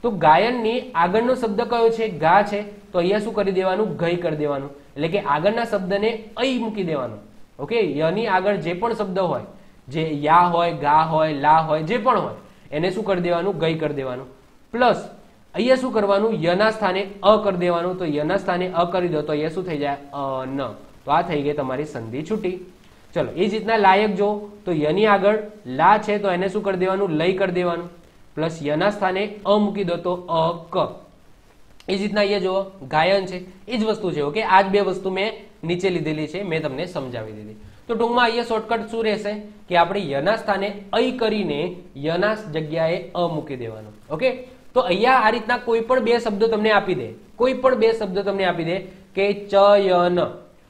તો ગાયનની આગળનો શબ્દ કયો છે? ગા છે. તો અહીંયા શું કરી દેવાનું? ગઈ કરી દેવાનું. એટલે કે આગળના શબ્દને અય મૂકી દેવાનું. ઓકે? યની આગળ જે પણ શબ્દ હોય જે યા હોય, ગા હોય, લા હોય, જે પણ હોય, એને શું કરી દેવાનું? ગઈ કરી દેવાનું. પ્લસ, અહીંયા શું કરવાનું? યના સ્થાને અ કરી દેવાનું. તો યના સ્થાને અ કરી દો તો અહીંયા શું થઈ જાય? અ, ન. તો આ થઈ ગઈ તમારી સંધિ છૂટી. ચલો, એ જ રીતના લાયક જો, તો યની આગળ લા છે તો એને શું કરી દેવાનું? લય કરી દેવાનું. પ્લસ યના સ્થાને અ મૂકી દો તો અ, ક. એ જ રીતના અહીંયા જુઓ, ગાયન છે. એ જ વસ્તુ છે, ઓકે? આ જ બે વસ્તુ મેં નીચે લીધેલી છે, મેં તમને સમજાવી દીધી. તો ટૂંકમાં અહીંયા શોર્ટકટ શું રહેશે? કે આપણે યના સ્થાને અ કરીને યના જગ્યાએ અ મૂકી દેવાનું. ઓકે? તો અહીંયા આ રીતના કોઈ પણ બે શબ્દો તમને આપી દે. કોઈ પણ બે શબ્દો તમને આપી દે કે ચયન.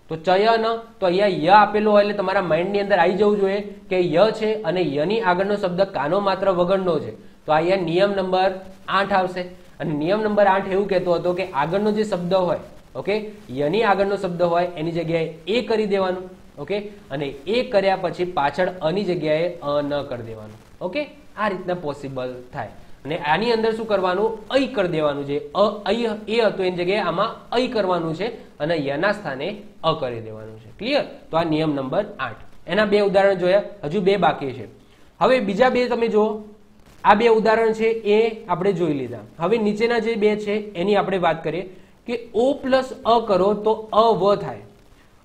તો ચયન, તો અહીંયા ય આપેલો હોય એટલે તમારા માઇન્ડની અંદર આવી જવું જોઈએ કે ય છે અને યની આગળનો શબ્દ કાનો માત્ર વગરનો છે. તો અહીંયા નિયમ નંબર આઠ આવશે. અને નિયમ નંબર આઠ એવું કહેતો હતો કે આગળનો જે શબ્દ હોય, ઓકે? યની આગળનો શબ્દ હોય, એની જગ્યાએ એ કરી દેવાનું. ઓકે? અને એ કર્યા પછી પાછળ અની જગ્યાએ અ ન કરી દેવાનું. ઓકે? આ રીતના પોસિબલ થાય. અને આની અંદર શું કરવાનું? અઈ કરી દેવાનું છે. અ, અઈ, એ હતું એની જગ્યાએ, આમાં અઈ કરવાનું છે અને યના સ્થાને અ કરી દેવાનું છે. ક્લિયર તો આ નિયમ નંબર આઠ. એના બે ઉદાહરણ જોયા. હજુ બે બાકી છે. હવે બીજા બે તમે જુઓ. આ બે ઉદાહરણ છે એ આપણે જોઈ લીધા. હવે નીચેના જે બે છે, એની આપણે વાત કરીએ કે ઓ પ્લસ અ કરો તો અ વ થાય.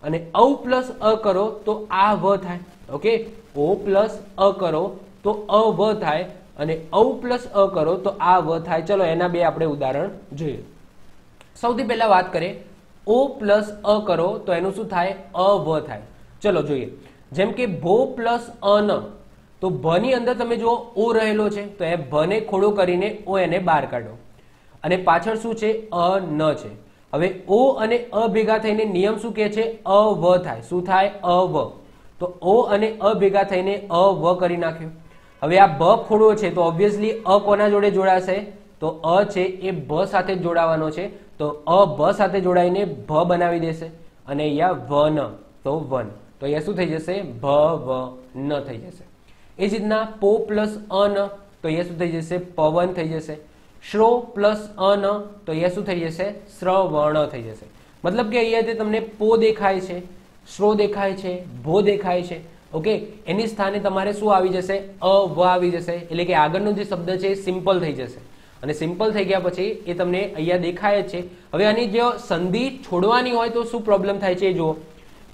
અને ઔ પ્લસ અ કરો તો આ વ થાય. ઓકે ઓ પ્લસ અ કરો તો અ વ થાય અને ઔ પ્લસ અ કરો તો આ વ થાય. ચલો, એના બે આપણે ઉદાહરણ જોઈએ. સૌથી પહેલા વાત કરીએ. ઓ પ્લસ અ કરો તો એનું શું થાય? અ વ થાય. ચલો, જોઈએ. જેમ કે ભો પ્લસ અ ન, તો ભની અંદર તમે જુઓ, ઓ રહેલો છે. તો એ ભને ખોડો કરીને ઓ એને બહાર કાઢો. અને પાછળ શું છે? અ ન છે. હવે ઓ અને અ ભેગા થઈને નિયમ શું કહે છે? અ, વ થાય. શું થાય? અ, વ. તો ઓ અને અ ભેગા થઈને અ, વ કરી નાખ્યો. હવે આ ભ ખોડો છે, તો ઓબ્વિયસલી અ કોના જોડે જોડાશે? તો અ છે, એ ભ સાથે જોડાવાનો છે. તો અ ભ સાથે જોડાઈને ભ બનાવી દેશે. અને અહીંયા વન, તો વન. તો અહીંયા શું થઈ જશે? ભ વ, ન થઈ જશે. એ જ રીતના પો પ્લસ અન, તો અહીંયા શું થઈ જશે? પવન થઈ જશે. શ્રો પ્લસ અન, તો અહીંયા શું થઈ જશે? શ્રવણ થઈ જશે. મતલબ કે અહીંયા તમને પો દેખાય છે, શ્રો દેખાય છે, ભો દેખાય છે, ઓકે? એની સ્થાને તમારે શું આવી જશે? અ, વ આવી જશે. એટલે કે આગળનો જે શબ્દ છે એ સિમ્પલ થઈ જશે. અને સિમ્પલ થઈ ગયા પછી એ તમને અહીંયા દેખાય જ છે. હવે આની જો સંધિ છોડવાની હોય તો શું પ્રોબ્લેમ થાય છે? એ જુઓ.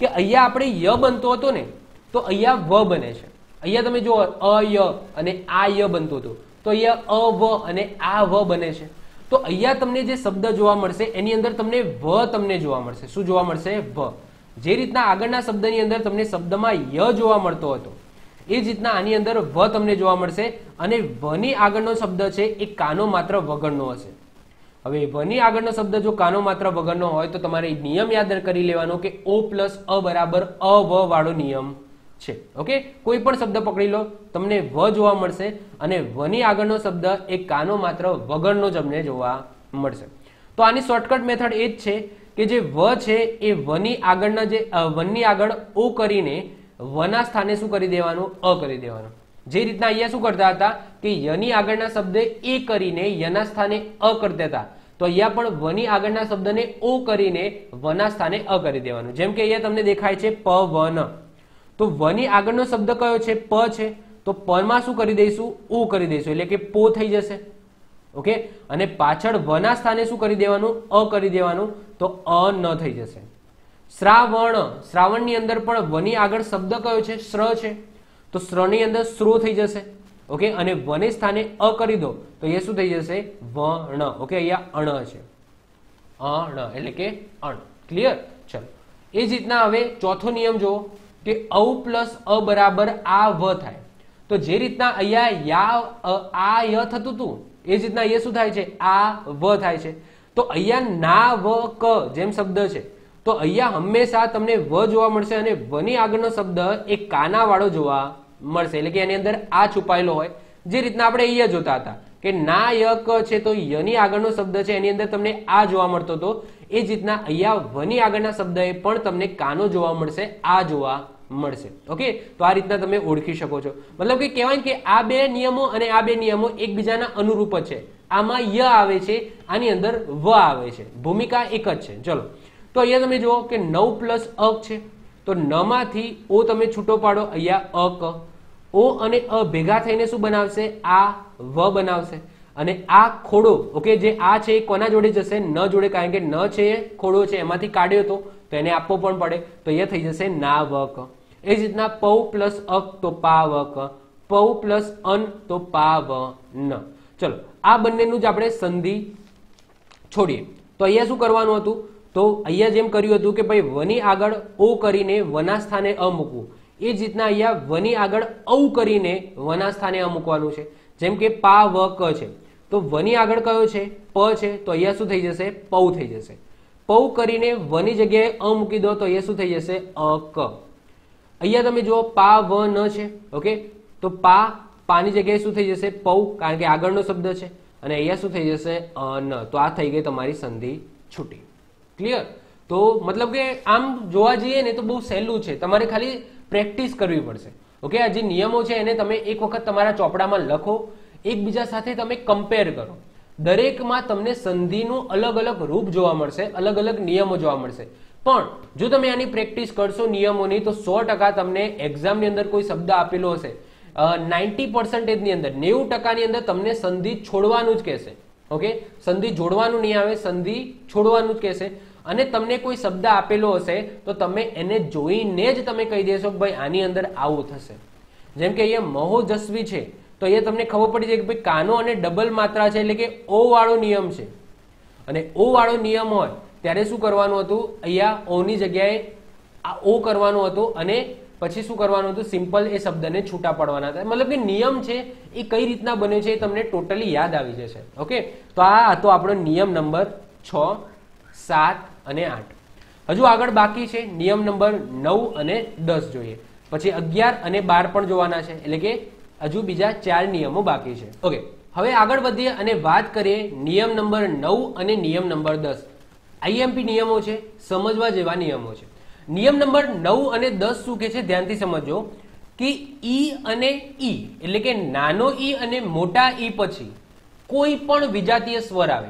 કે અહીંયા આપણે ય બનતો હતો ને, તો અહીંયા વ બને છે. અહીંયા તમે જુઓ, અ, ય અને આ ય બનતું હતું. તો અહીંયા અ, વ અને આ વ બને છે. તો અહીંયા તમને જે શબ્દ જોવા મળશે, એની અંદર તમને વ તમને જોવા મળશે. શું જોવા મળશે? વ. જે રીતના આગળના શબ્દની અંદર તમને શબ્દમાં ય જોવા મળતો હતો, એ જ રીતના આની અંદર વ તમને જોવા મળશે અને વની આગળનો શબ્દ છે એ કાનો માત્ર વગરનો હશે. હવે વની આગળનો શબ્દ જો કાનો માત્ર વગરનો હોય તો તમારે નિયમ યાદ કરી લેવાનો કે ઓ પ્લસ અ બરાબર અ વાળો નિયમ. છે. ઓકે કોઈ પણ શબ્દ પકડી લો, તમને વ જોવા મળશે અને વની આગળનો શબ્દ એ કાનો માત્ર વગરનો જ અમને જોવા મળશે. તો આની શોર્ટકટ મેથડ એ જ છે કે જે વ છે એ વની આગળના જે વનની આગળ ઓ કરીને વના સ્થાને શું કરી દેવાનું? અ કરી દેવાનું. જે રીતના અહીંયા શું કરતા હતા? કે યની આગળના શબ્દ એ કરીને યના સ્થાને અ કરતા હતા તો અહીંયા પણ વની આગળના શબ્દને ઓ કરીને વના સ્થાને અ કરી દેવાનું. જેમ કે અહીંયા તમને દેખાય છે પ વન તો વની આગળનો શબ્દ કયો છે? પ છે. તો પમાં શું કરી દઈશું? ઓ કરી દઈશું. એટલે કે પો થઈ જશે. ઓકે? અને પાછળ વના સ્થાને શું કરી દેવાનું? અ કરી દેવાનું. તો અ ન થઈ જશે. શ્રાવણ. શ્રાવણની અંદર પણ વની આગળ શબ્દ કયો છે? શ્ર છે. તો શ્રની અંદર શ્રો થઈ જશે. ઓકે? અને વને સ્થાને અ કરી દો. તો એ શું થઈ જશે? વણ. ઓકે? અહીંયા અણ છે. અણ. એટલે કે અણ. ક્લિયર? ચલો. એ જ રીતના હવે ચોથો નિયમ જુઓ. કે ઔ પ્લસ અ બરાબર આ વ થાય. તો જે રીતના અહીંયા યા આ, ય થતું હતું, એ જ રીતના અહીંયા શું થાય છે? આ વ થાય છે. તો અહીંયા ના, વ, ક જેમ શબ્દ છે, તો અહીંયા હંમેશા તમને વ જોવા મળશે અને વની આગળનો શબ્દ એ કાના વાળો જોવા મળશે. એટલે કે એની અંદર આ છુપાયેલો હોય. જે રીતના આપણે અહીંયા જોતા હતા, કે ના, ય, ક છે, તો યની આગળનો શબ્દ છે, એની અંદર તમને આ જોવા મળતો હતો. એ જ રીતના અહીંયા વની આગળના શબ્દ એ પણ તમને કાનો જોવા મળશે, આ જોવા મળશે. ઓકે તો આ રીતના તમે ઓળખી શકો છો. મતલબ કે કહેવાય કે આ બે નિયમો અને આ બે નિયમો એકબીજાના અનુરૂપ છે. આમાં ય આવે છે, આની અંદર વ આવે છે. ભૂમિકા એક જ છે. ચલો. તો અહીંયા તમે જુઓ કે નવ પ્લસ અ છે. તો નમાંથી ઓ તમે છૂટો પાડો, અહીંયા અ ક. ઓ અને અ ભેગા થઈને શું બનાવશે? આ વ બનાવશે. અને આ ખોડો ઓકે જે આ છે એ કોના જોડે જશે? ન જોડે, કારણ કે ન છે ખોડો છે, એમાંથી કાઢ્યો હતો તો એને આપવો પણ પડે. તો એ થઈ જશે ના વક એ જ રીતના પૌ પ્લસ અક તો પા વ ક પૌ પ્લસ અન તો પા વ ન ચલો, આ બંનેનું જ આપણે સંધિ છોડીએ. તો અહીંયા શું કરવાનું હતું? તો અહીંયા જેમ કર્યું હતું કે ભાઈ વની આગળ ઓ કરીને વના સ્થાને અ મૂકવું. એ જ રીતના અહીંયા વની આગળ ઔ કરીને વના સ્થાને અ મૂકવાનું છે. જેમ કે પા વ ક છે. તો વની આગળ કયો છે? પ છે. તો અહીંયા શું થઈ જશે? પૌ થઈ જશે. પૌ કરીને વની જગ્યાએ અ મૂકી દો તો અહીંયા શું થઈ જશે? અ ક અહીંયા તમે જુઓ, પા, વ, ન છે, ઓકે? તો પા, પાની જગ્યાએ શું થઈ જશે? પૌ, કારણ કે આગળનો શબ્દ છે. અને અહીંયા શું થઈ જશે? ન તો આ થઈ ગઈ તમારી સંધિ છૂટી. ક્લિયર તો મતલબ કે આમ જોવા જઈએ ને તો બહુ સહેલું છે. તમારે ખાલી પ્રેક્ટિસ કરવી પડશે. ઓકે? આ જે નિયમો છે એને તમે એક વખત તમારા ચોપડામાં લખો. એકબીજા સાથે તમે કમ્પેર કરો. દરેકમાં તમને સંધિનું અલગ અલગ રૂપ જોવા મળશે અલગ અલગ નિયમો જોવા મળશે. પણ જો તમે આની પ્રેક્ટિસ કરશો નિયમોની, તો સો ટકા તમને એક્ઝામની અંદર કોઈ શબ્દ આપેલો હશે. નાઇન્ટી પર્સન્ટેજની અંદર, નેવું ટકાની અંદર તમને સંધિ છોડવાનું જ કહેશે. ઓકે? સંધિ જોડવાનું નહીં આવે, સંધિ છોડવાનું જ કહેશે. અને તમને કોઈ શબ્દ આપેલો હશે, તો તમે એને જોઈને જ તમે કહી દેશો ભાઈ, આની અંદર આવું થશે. જેમ કે અહીંયા મહોજસ્વી છે, તો અહીંયા તમને ખબર પડી જાય કે ભાઈ, કાનો અને ડબલ માત્રા છે, એટલે કે ઓ વાળો નિયમ છે. અને ઓ વાળો નિયમ હોય ત્યારે શું કરવાનું હતું? અહીંયા ઓની જગ્યાએ આ ઓ કરવાનું હતું અને પછી શું કરવાનું હતું? સિમ્પલ એ શબ્દને છૂટા પાડવાના હતા. મતલબ કે નિયમ છે એ કઈ રીતના બન્યો છે એ તમને ટોટલી યાદ આવી જશે. ઓકે? તો આ હતો આપણો નિયમ નંબર છ, સાત અને આઠ. હજુ આગળ બાકી છે નિયમ નંબર નવ અને દસ જોઈએ. પછી અગિયાર અને બાર પણ જોવાના છે. એટલે કે હજુ બીજા ચાર નિયમો બાકી છે. ઓકે? હવે આગળ વધીએ અને વાત કરીએ નિયમ નંબર નવ અને નિયમ નંબર દસ. આઈએમપી નિયમો છે, સમજવા જેવા નિયમો છે. નિયમ નંબર નવ અને દસ શું કે છે? ધ્યાનથી સમજો કે ઈ અને ઈ, એટલે કે નાનો ઈ અને મોટા ઈ પછી કોઈ પણ વિજાતીય સ્વર આવે.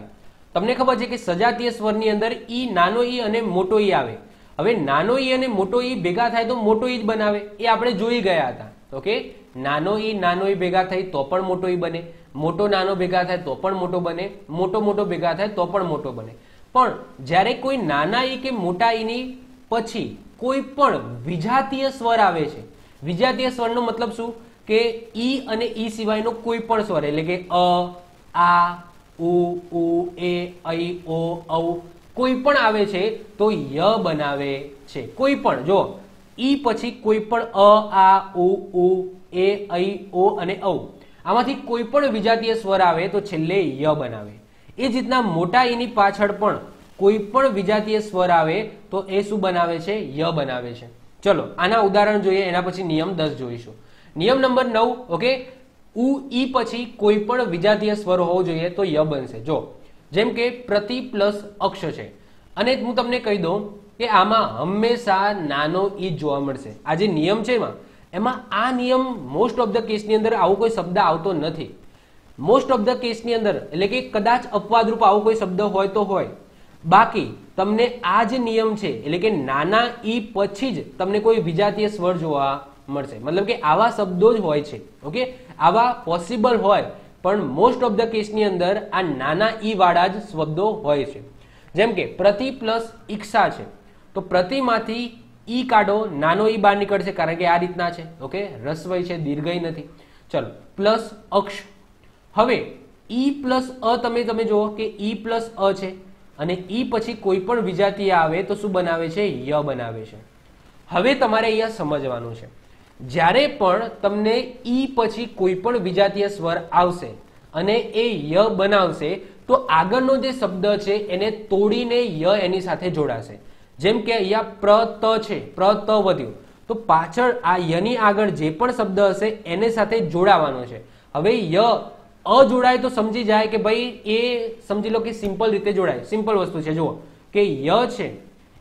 તમને ખબર છે કે સજાતીય સ્વરની અંદર ઈ નાનો ઈ અને મોટો ઈ આવે. હવે નાનો ઈ અને મોટો ઈ ભેગા થાય તો મોટો ઈ જ બનાવે. એ આપણે જોઈ ગયા હતા. ઓકે? નાનો ઈ નાનો ઈ ભેગા થાય તો પણ મોટો ઈ બને. મોટો, નાનો ભેગા થાય તો પણ મોટો બને. મોટો મોટો ભેગા થાય તો પણ મોટો બને. પણ જ્યારે કોઈ નાના ઈ કે મોટા ઈની પછી કોઈ પણ વિજાતીય સ્વર આવે છે, વિજાતીય સ્વરનો મતલબ શું? કે ઈ અને ઈ સિવાયનો કોઈ પણ સ્વર, એટલે કે અ, આ, ઉ ઉ, એ, ઐ, ઓ, ઔ, કોઈ પણ આવે છે તો ય બનાવે છે. કોઈ પણ જો ઈ પછી કોઈ પણ અ, આ, ઉ ઉ, એ, ઐ, ઓ અને ઔ. આમાંથી કોઈ પણ વિજાતીય સ્વર આવે તો છેલ્લે ય બનાવે. એ જ રીતના મોટા ઈની પાછળ પણ કોઈ પણ વિજાતીય સ્વર આવે તો એ શું બનાવે છે? ય બનાવે છે. ચલો, આના ઉદાહરણ જોઈએ, એના પછી નિયમ દસ જોઈશું. નિયમ નંબર નવ, ઓકે? ઉ, ઈ પછી કોઈ પણ વિજાતીય સ્વર હોવો જોઈએ તો ય બનશે. જો, જેમ કે પ્રતિ પ્લસ અક્ષ છે. અને હું તમને કહી દઉં કે આમાં હંમેશા નાનો ઈ જોવા મળશે. આ જે નિયમ છે એમાં એમાં આ નિયમ મોસ્ટ ઓફ ધ કેસની અંદર આવો કોઈ શબ્દ આવતો નથી. મોસ્ટ ઓફ ધ કેસની અંદર, એટલે કે કદાચ અપવાદરૂપ આવો કોઈ શબ્દ હોય તો હોય. બાકી, તમને આ જ નિયમ છે, એટલે કે નાના ઈ પછી જ તમને કોઈ વિજાતીય સ્વર જોવા મળશે. મતલબ કે આવા શબ્દો જ હોય છે, ઓકે? આવા પોસિબલ હોય, પણ મોસ્ટ ઓફ ધ કેસની અંદર આ નાના ઈ વાળા જ શબ્દો હોય છે. જેમ કે, પ્રતિ પ્લસ ઈક્ષા છે. તો પ્રતિમાંથી ઈ કાઢો, નાનો ઈ બહાર નીકળશે કારણ કે આ રીતના છે, ઓકે? રસવય છે, દીર્ઘય નથી. ચલો પ્લસ અક્ષ. હવે ઈ પ્લસ અ તમે તમે જુઓ કે ઈ પ્લસ અ છે અને ઈ પછી કોઈ પણ વિજાતીય આવે તો શું બનાવે છે? ય બનાવે છે. હવે તમારે અહીંયા સમજવાનું છે. જ્યારે પણ તમને ઈ પછી કોઈ પણ વિજાતીય સ્વર આવશે અને એ ય બનાવશે, તો આગળનો જે શબ્દ છે એને તોડીને ય એની સાથે જોડાશે. જેમ કે અહીંયા પ્ર, ત છે, પ્ર, ત વધ્યું. તો પાછળ આ યની આગળ જે પણ શબ્દ હશે, એને સાથે જોડાવાનો છે. હવે ય અ જોડાય તો સમજી જાય કે ભાઈ એ સમજી લો કે સિમ્પલ રીતે જોડાય. સિમ્પલ વસ્તુ છે, જુઓ. કે ય છે,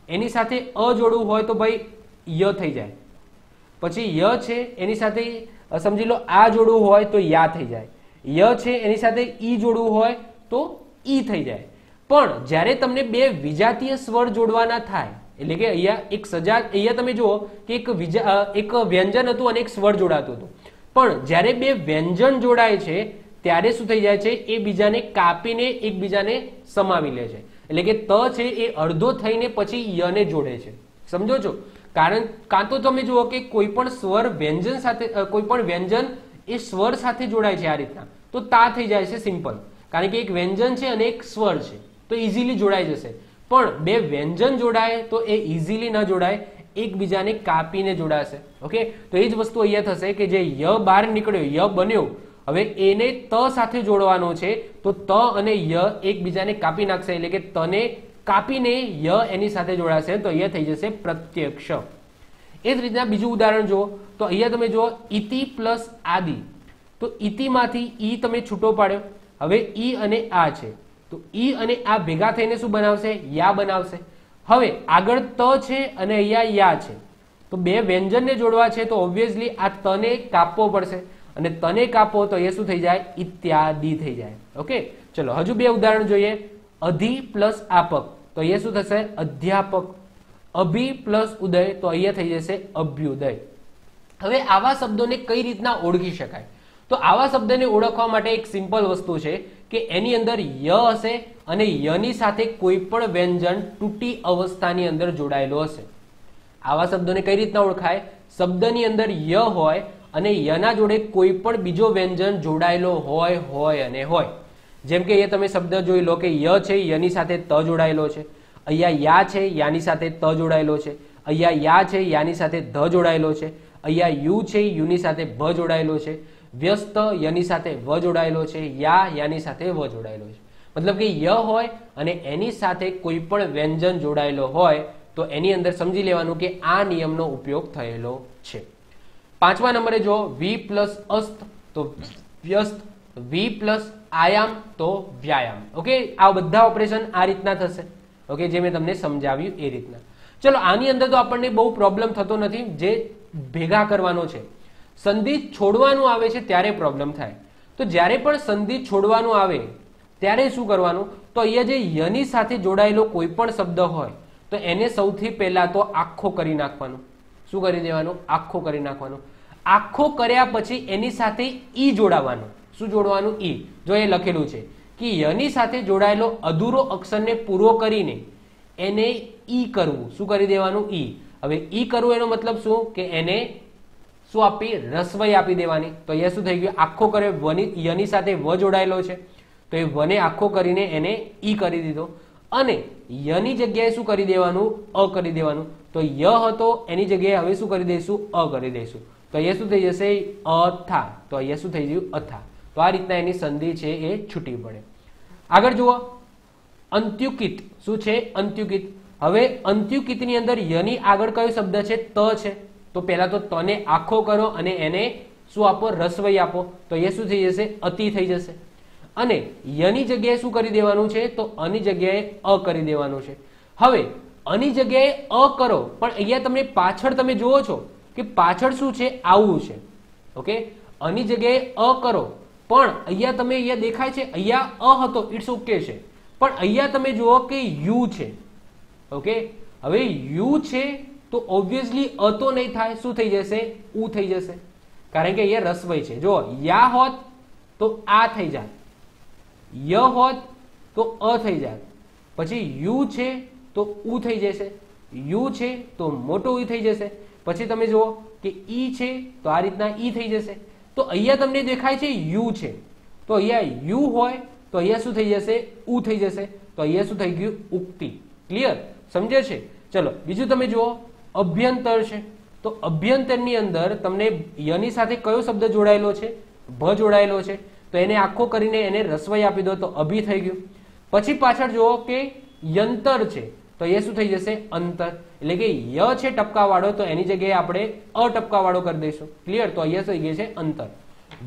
એની સાથે અ જોડવું હોય તો ભાઈ ય થઈ જાય. પછી ય છે, એની સાથે સમજી લો આ જોડવું હોય તો યા થઈ જાય. ય છે, એની સાથે ઈ જોડવું હોય તો ઈ થઈ જાય. પણ જ્યારે તમને બે વિજાતીય સ્વર જોડવાના થાય, એટલે કે અહીંયા એક સજા, અહીંયા તમે જુઓ કે એક વિજા એક વ્યંજન હતું અને એક સ્વર જોડાતું હતું. પણ જ્યારે બે વ્યંજન જોડાય છે ત્યારે શું થઈ જાય છે? એ બીજાને કાપીને એકબીજાને સમાવી લે છે. એટલે કે ત છે એ અડધો થઈને પછી યને જોડે છે. સમજો છો? કારણ, કાં તો તમે જુઓ કે કોઈ પણ સ્વર વ્યંજન સાથે કોઈ પણ વ્યંજન એ સ્વર સાથે જોડાય છે આ રીતના. તો તા થઈ જાય છે સિમ્પલ. કારણ કે એક વ્યંજન છે અને એક સ્વર છે. તો ઇઝીલી જોડાઈ જશે. પણ બે વ્યંજન જોડાય તો એ ઇઝીલી ન જોડાય, એકબીજાને કાપીને જોડાશે. ઓકે? તો એ જ વસ્તુ અહીંયા થશે કે જે ય બહાર નીકળ્યો, ય બન્યો હવે એને ત સાથે જોડવાનો છે, તો ત અને ય એકબીજાને કાપી નાખશે એટલે કે તને કાપીને ય એની સાથે જોડાશે તો અહીંયા થઈ જશે પ્રત્યક્ષ. એ જ રીતના બીજું ઉદાહરણ જુઓ, તો અહીંયા તમે જુઓ ઇતિ પ્લસ આદિ. તો ઇતિમાંથી ઈ તમે છૂટો પાડ્યો. હવે ઈ અને આ છે. તો ઈ અને આ ભેગા થઈને શું બનાવશે? યા બનાવશે. હવે આગળ ત છે અને અહીંયા યા છે. તો બે વ્યંજનને જોડવા છે, તો ઓબ્વિયસલી આ તને કાપવો પડશે. અને તને કાપો તો એ શું થઈ જાય? ઇત્યાદિ થઈ જાય. ઓકે ચલો, હજુ બે ઉદાહરણ જોઈએ. અધિ પ્લસ આપક. તો અહીંયા શું થશે? અધ્યાપક. અભિ પ્લસ ઉદય, તો અહીંયા થઈ જશે અભ્યુદય. હવે આવા શબ્દોને કઈ રીતના ઓળખી શકાય? તો આવા શબ્દને ઓળખવા માટે એક સિમ્પલ વસ્તુ છે કે એની અંદર ય હશે અને યની સાથે કોઈ પણ વ્યંજન તૂટી અવસ્થાની અંદર જોડાયેલો હશે. આવા શબ્દોને કઈ રીતના ઓળખાય? શબ્દની અંદર ય હોય અને યના જોડે કોઈ પણ બીજો વ્યંજન જોડાયેલો હોય હોય અને હોય. જેમ કે એ તમે શબ્દ જોઈ લો કે ય છે, યની સાથે ત જોડાયેલો છે. અહીંયા યા છે, યાની સાથે ત જોડાયેલો છે. અહીંયા યા છે, યાની સાથે ધ જોડાયેલો છે. અહીંયા યુ છે, યુની સાથે ભ જોડાયેલો છે. વ્યસ્ત, યની સાથે વ જોડાયેલો છે. યા, યાની સાથે વ જોડાયેલો છે. મતલબ કે ય હોય અને એની સાથે કોઈ પણ વ્યંજન જોડાયેલો હોય, તો એની અંદર સમજી લેવાનું કે આ નિયમનો ઉપયોગ થયેલો છે. પાંચમા નંબરે જો વી પ્લસ અસ્ત, તો વ્યસ્ત, વી પ્લસ આયામ, તો વ્યાયામ. ઓકે? આ બધા ઓપરેશન આ રીતના થશે. ઓકે? જે મેં તમને સમજાવ્યું એ રીતના. ચલો, આની અંદર તો આપણને બહુ પ્રોબ્લેમ થતો નથી, જે ભેગા કરવાનો છે. સંધિ છોડવાનું આવે છે ત્યારે પ્રોબ્લેમ થાય. તો જ્યારે પણ સંધિ છોડવાનું આવે, ત્યારે શું કરવાનું? તો અહીંયા જે યની સાથે જોડાયેલો કોઈ પણ શબ્દ હોય, તો એને સૌથી પહેલા તો આખો કરી નાખવાનું. શું કરી દેવાનું? આખો કરી નાખવાનું. આખો કર્યા પછી એની સાથે ઈ જોડાવાનું. શું જોડવાનું? ઈ. જો એ લખેલું છે કે યની સાથે જોડાયેલો અધૂરો અક્ષરને પૂરો કરીને એને ઈ કરવું. શું કરી દેવાનું? ઈ. હવે ઈ કરવું એનો મતલબ શું? કે એને શું આપી? રસવઈ આપી દેવાની. તો અહીંયા શું થઈ ગયું? આખો કરે વની, યની સાથે વ જોડાયેલો છે. તો એ વને આખો કરીને એને ઈ કરી દીધો. અને યની જગ્યાએ શું કરી દેવાનું? અ કરી દેવાનું. તો ય હતો, એની જગ્યાએ હવે શું કરી દઈશું? અ કરી દઈશું. તો અહીંયા શું થઈ જશે? અથા. તો અહીંયા શું થઈ ગયું? અથા. તો આ રીતના એની સંધિ છે એ છૂટી પડે. આગળ જુઓ. અંત્યુકિત. શું છે? અંત્યુકિત. હવે અંત્યુકિતની અંદર યની આગળ કયો શબ્દ છે? ત છે. તો પહેલા તો તને આખો કરો અને એને શું આપો? રસવઈ આપો. તો એ શું થઈ જશે? અતિ થઈ જશે. અને યની જગ્યાએ શું કરી દેવાનું છે? તો અની જગ્યાએ અ કરી દેવાનું છે. હવે, અની જગ્યાએ અ કરો. પણ અહીંયા તમે પાછળ તમે જુઓ છો. કે પાછળ શું છે? આવું છે. ઓકે અની જગ્યાએ અ કરો. પણ અહીંયા તમે અહીંયા દેખાય છે, અહીંયા અ હતો ઇટ્સ ઓકે છે. પણ અહીંયા તમે જુઓ કે યુ છે. ઓકે હવે યુ છે તો ઓબ્વિયસલી અ તો નહીં થાય. શું થઈ જશે? ઉ થઈ જશે. કારણ કે અહીંયા રસવઈ છે. જો યા હોત તો આ થઈ જાય ય હોત તો અ થઈ જાય પછી યુ છે તો ઉ થઈ જશે. યુ છે તો મોટો ઉ થઈ જશે. પછી તમે જુઓ કે ઈ છે, તો આ રીતના ઈ થઈ જશે. તો અહીંયા તમને દેખાય છે યુ છે. તો અહીંયા યુ હોય, તો અહીંયા શું થઈ જશે? ઉ થઈ જશે. તો અહીંયા શું થઈ ગયું? ઉક્તિ. ક્લિયર સમજે છે? ચલો, બીજું તમે જુઓ. અભ્યંતર છે. તો અભ્યંતરની અંદર તમને યની સાથે કયો શબ્દ જોડાયેલો છે? ભ જોડાયેલો છે. તો એને આખો કરીને એને રસવાઈ આપી દો, તો અભી થઈ ગયું. પછી પાછળ જુઓ કે યંતર છે. તો એ શું થઈ જશે? અંતર. એટલે કે ય છે ટપકાવાળો, તો એની જગ્યાએ આપણે અ ટપકાવાળો કરી દઈશું. ક્લિયર તો અહીંયા થઈ ગયું છે અંતર.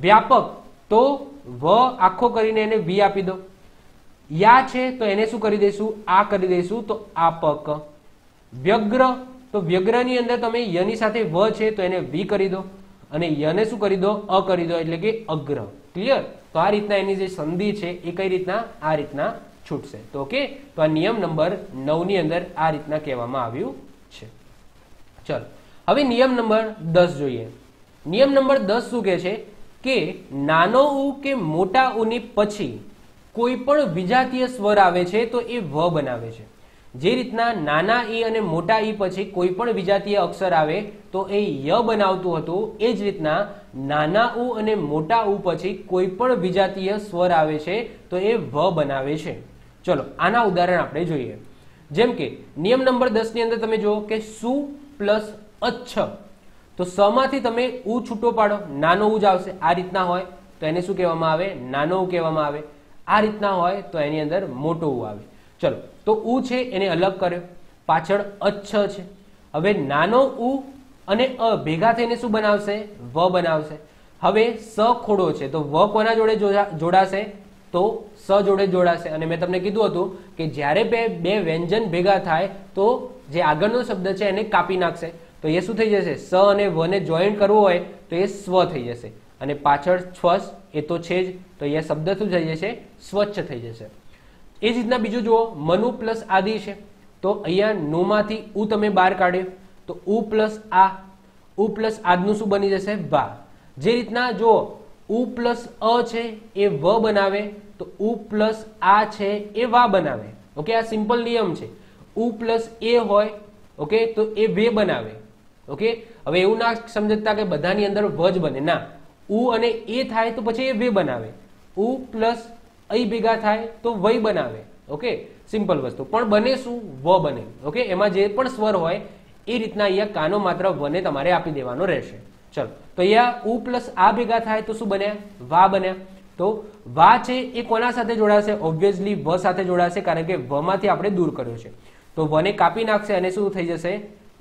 વ્યાપક. તો વ આખો કરીને એને વી આપી દો. યા છે, તો એને શું કરી દઈશું? આ કરી દઈશું, તો આપક. વ્યગ્ર. તો વ્યગ્રની અંદર તમે યની સાથે વ છે, તો એને વી કરી દો. અને યને શું કરી દો? અ કરી દો, એટલે કે અગ્ર. ક્લિયર તો આ રીતના એની જે સંધિ છે, એ કઈ રીતના? આ રીતના છૂટશે. તો ઓકે? તો આ નિયમ નંબર નવની અંદર આ રીતના કહેવામાં આવ્યું ચલો. હવે નિયમ નંબર દસ જોઈએ. નિયમ નંબર દસ શું કહે છે? કે નાનો ઉ કે મોટા ઉની પછી કોઈ પણ વિજાતીય સ્વર આવે છે તો એ વ બનાવે છે. જે રીતના નાના ઈ અને મોટા ઈ પછી કોઈ પણ વિજાતીય અક્ષર આવે તો એ ય બનાવતું હતું. એ જ રીતના નાના ઉ અને મોટા ઉ પછી કોઈ પણ વિજાતીય સ્વર આવે છે તો એ વ બનાવે છે. ચલો, આના ઉદાહરણ આપણે જોઈએ. જેમ કે, નિયમ નંબર દસની અંદર તમે જુઓ કે સુ પ્લસ અચ્છ. તો સમાંથી તમે ઉ છૂટો પાડો. નાનો ઉ જ આવશે. આ રીતના હોય તો એને શું કહેવામાં આવે? નાનો ઉ કહેવામાં આવે. આ રીતના હોય તો એની અંદર મોટો ઉ આવે. ચલો, તો ઉ છે એને અલગ કર્યો. પાછળ અચ્છ છે. હવે નાનો ઉ અને અ ભેગા થઈને શું બનાવશે? વ બનાવશે. હવે સ ખોડો છે. તો વ કોના જોડે જોડા- જોડાશે? તો સ જોડે જોડાશે. અને મેં તમને કીધું હતું કે જ્યારે બે બે વ્યંજન ભેગા થાય તો જે આગળનો શબ્દ છે એને કાપી નાખશે. તો એ શું થઈ જશે? સ અને વ ને જોઈન્ટ કરવું હોય તો એ સ્વ થઈ જશે. અને પાછળ સ્વસ એ તો છે જ. તો એ શબ્દ શું થઈ જશે? સ્વચ્છ થઈ જશે. એ જ રીતના બીજું જુઓ, મનુ પ્લસ આદિ છે. તો અહીંયા નોમાંથી ઉ તમે બહાર કાઢ્યો. તો ઉ પ્લસ આ, ઉ પ્લસ આદનું શું બની જશે? વા જે રીતના જો ઉ પ્લસ અ છે એ વ બનાવે, તો ઉ પ્લસ આ છે એ વા બનાવે. ઓકે, આ સિમ્પલ નિયમ છે. ઉ પ્લસ એ હોય ઓકે તો એ વે બનાવે. ઓકે હવે એવું ના સમજતા કે બધાની અંદર વ બને. ના. ઉ અને એ થાય તો પછી એ વે બનાવે. ઉ પ્લસ અહીં ભેગા થાય તો વય બનાવે. ઓકે સિમ્પલ વસ્તુ. પણ બને શું? વ બને. ઓકે એમાં જે પણ સ્વર હોય, એ રીતના અહીંયા કાનો માત્ર વને તમારે આપી દેવાનો રહેશે. ચલો. તો અહીંયા ઉ પ્લસ આ ભેગા થાય તો શું બન્યા? વા બન્યા. તો વા છે એ કોના સાથે જોડાશે? ઓબ્વિયસલી વ સાથે જોડાશે, કારણ કે વ માંથી આપણે દૂર કર્યો છે. તો વને કાપી નાખશે અને શું થઈ જશે?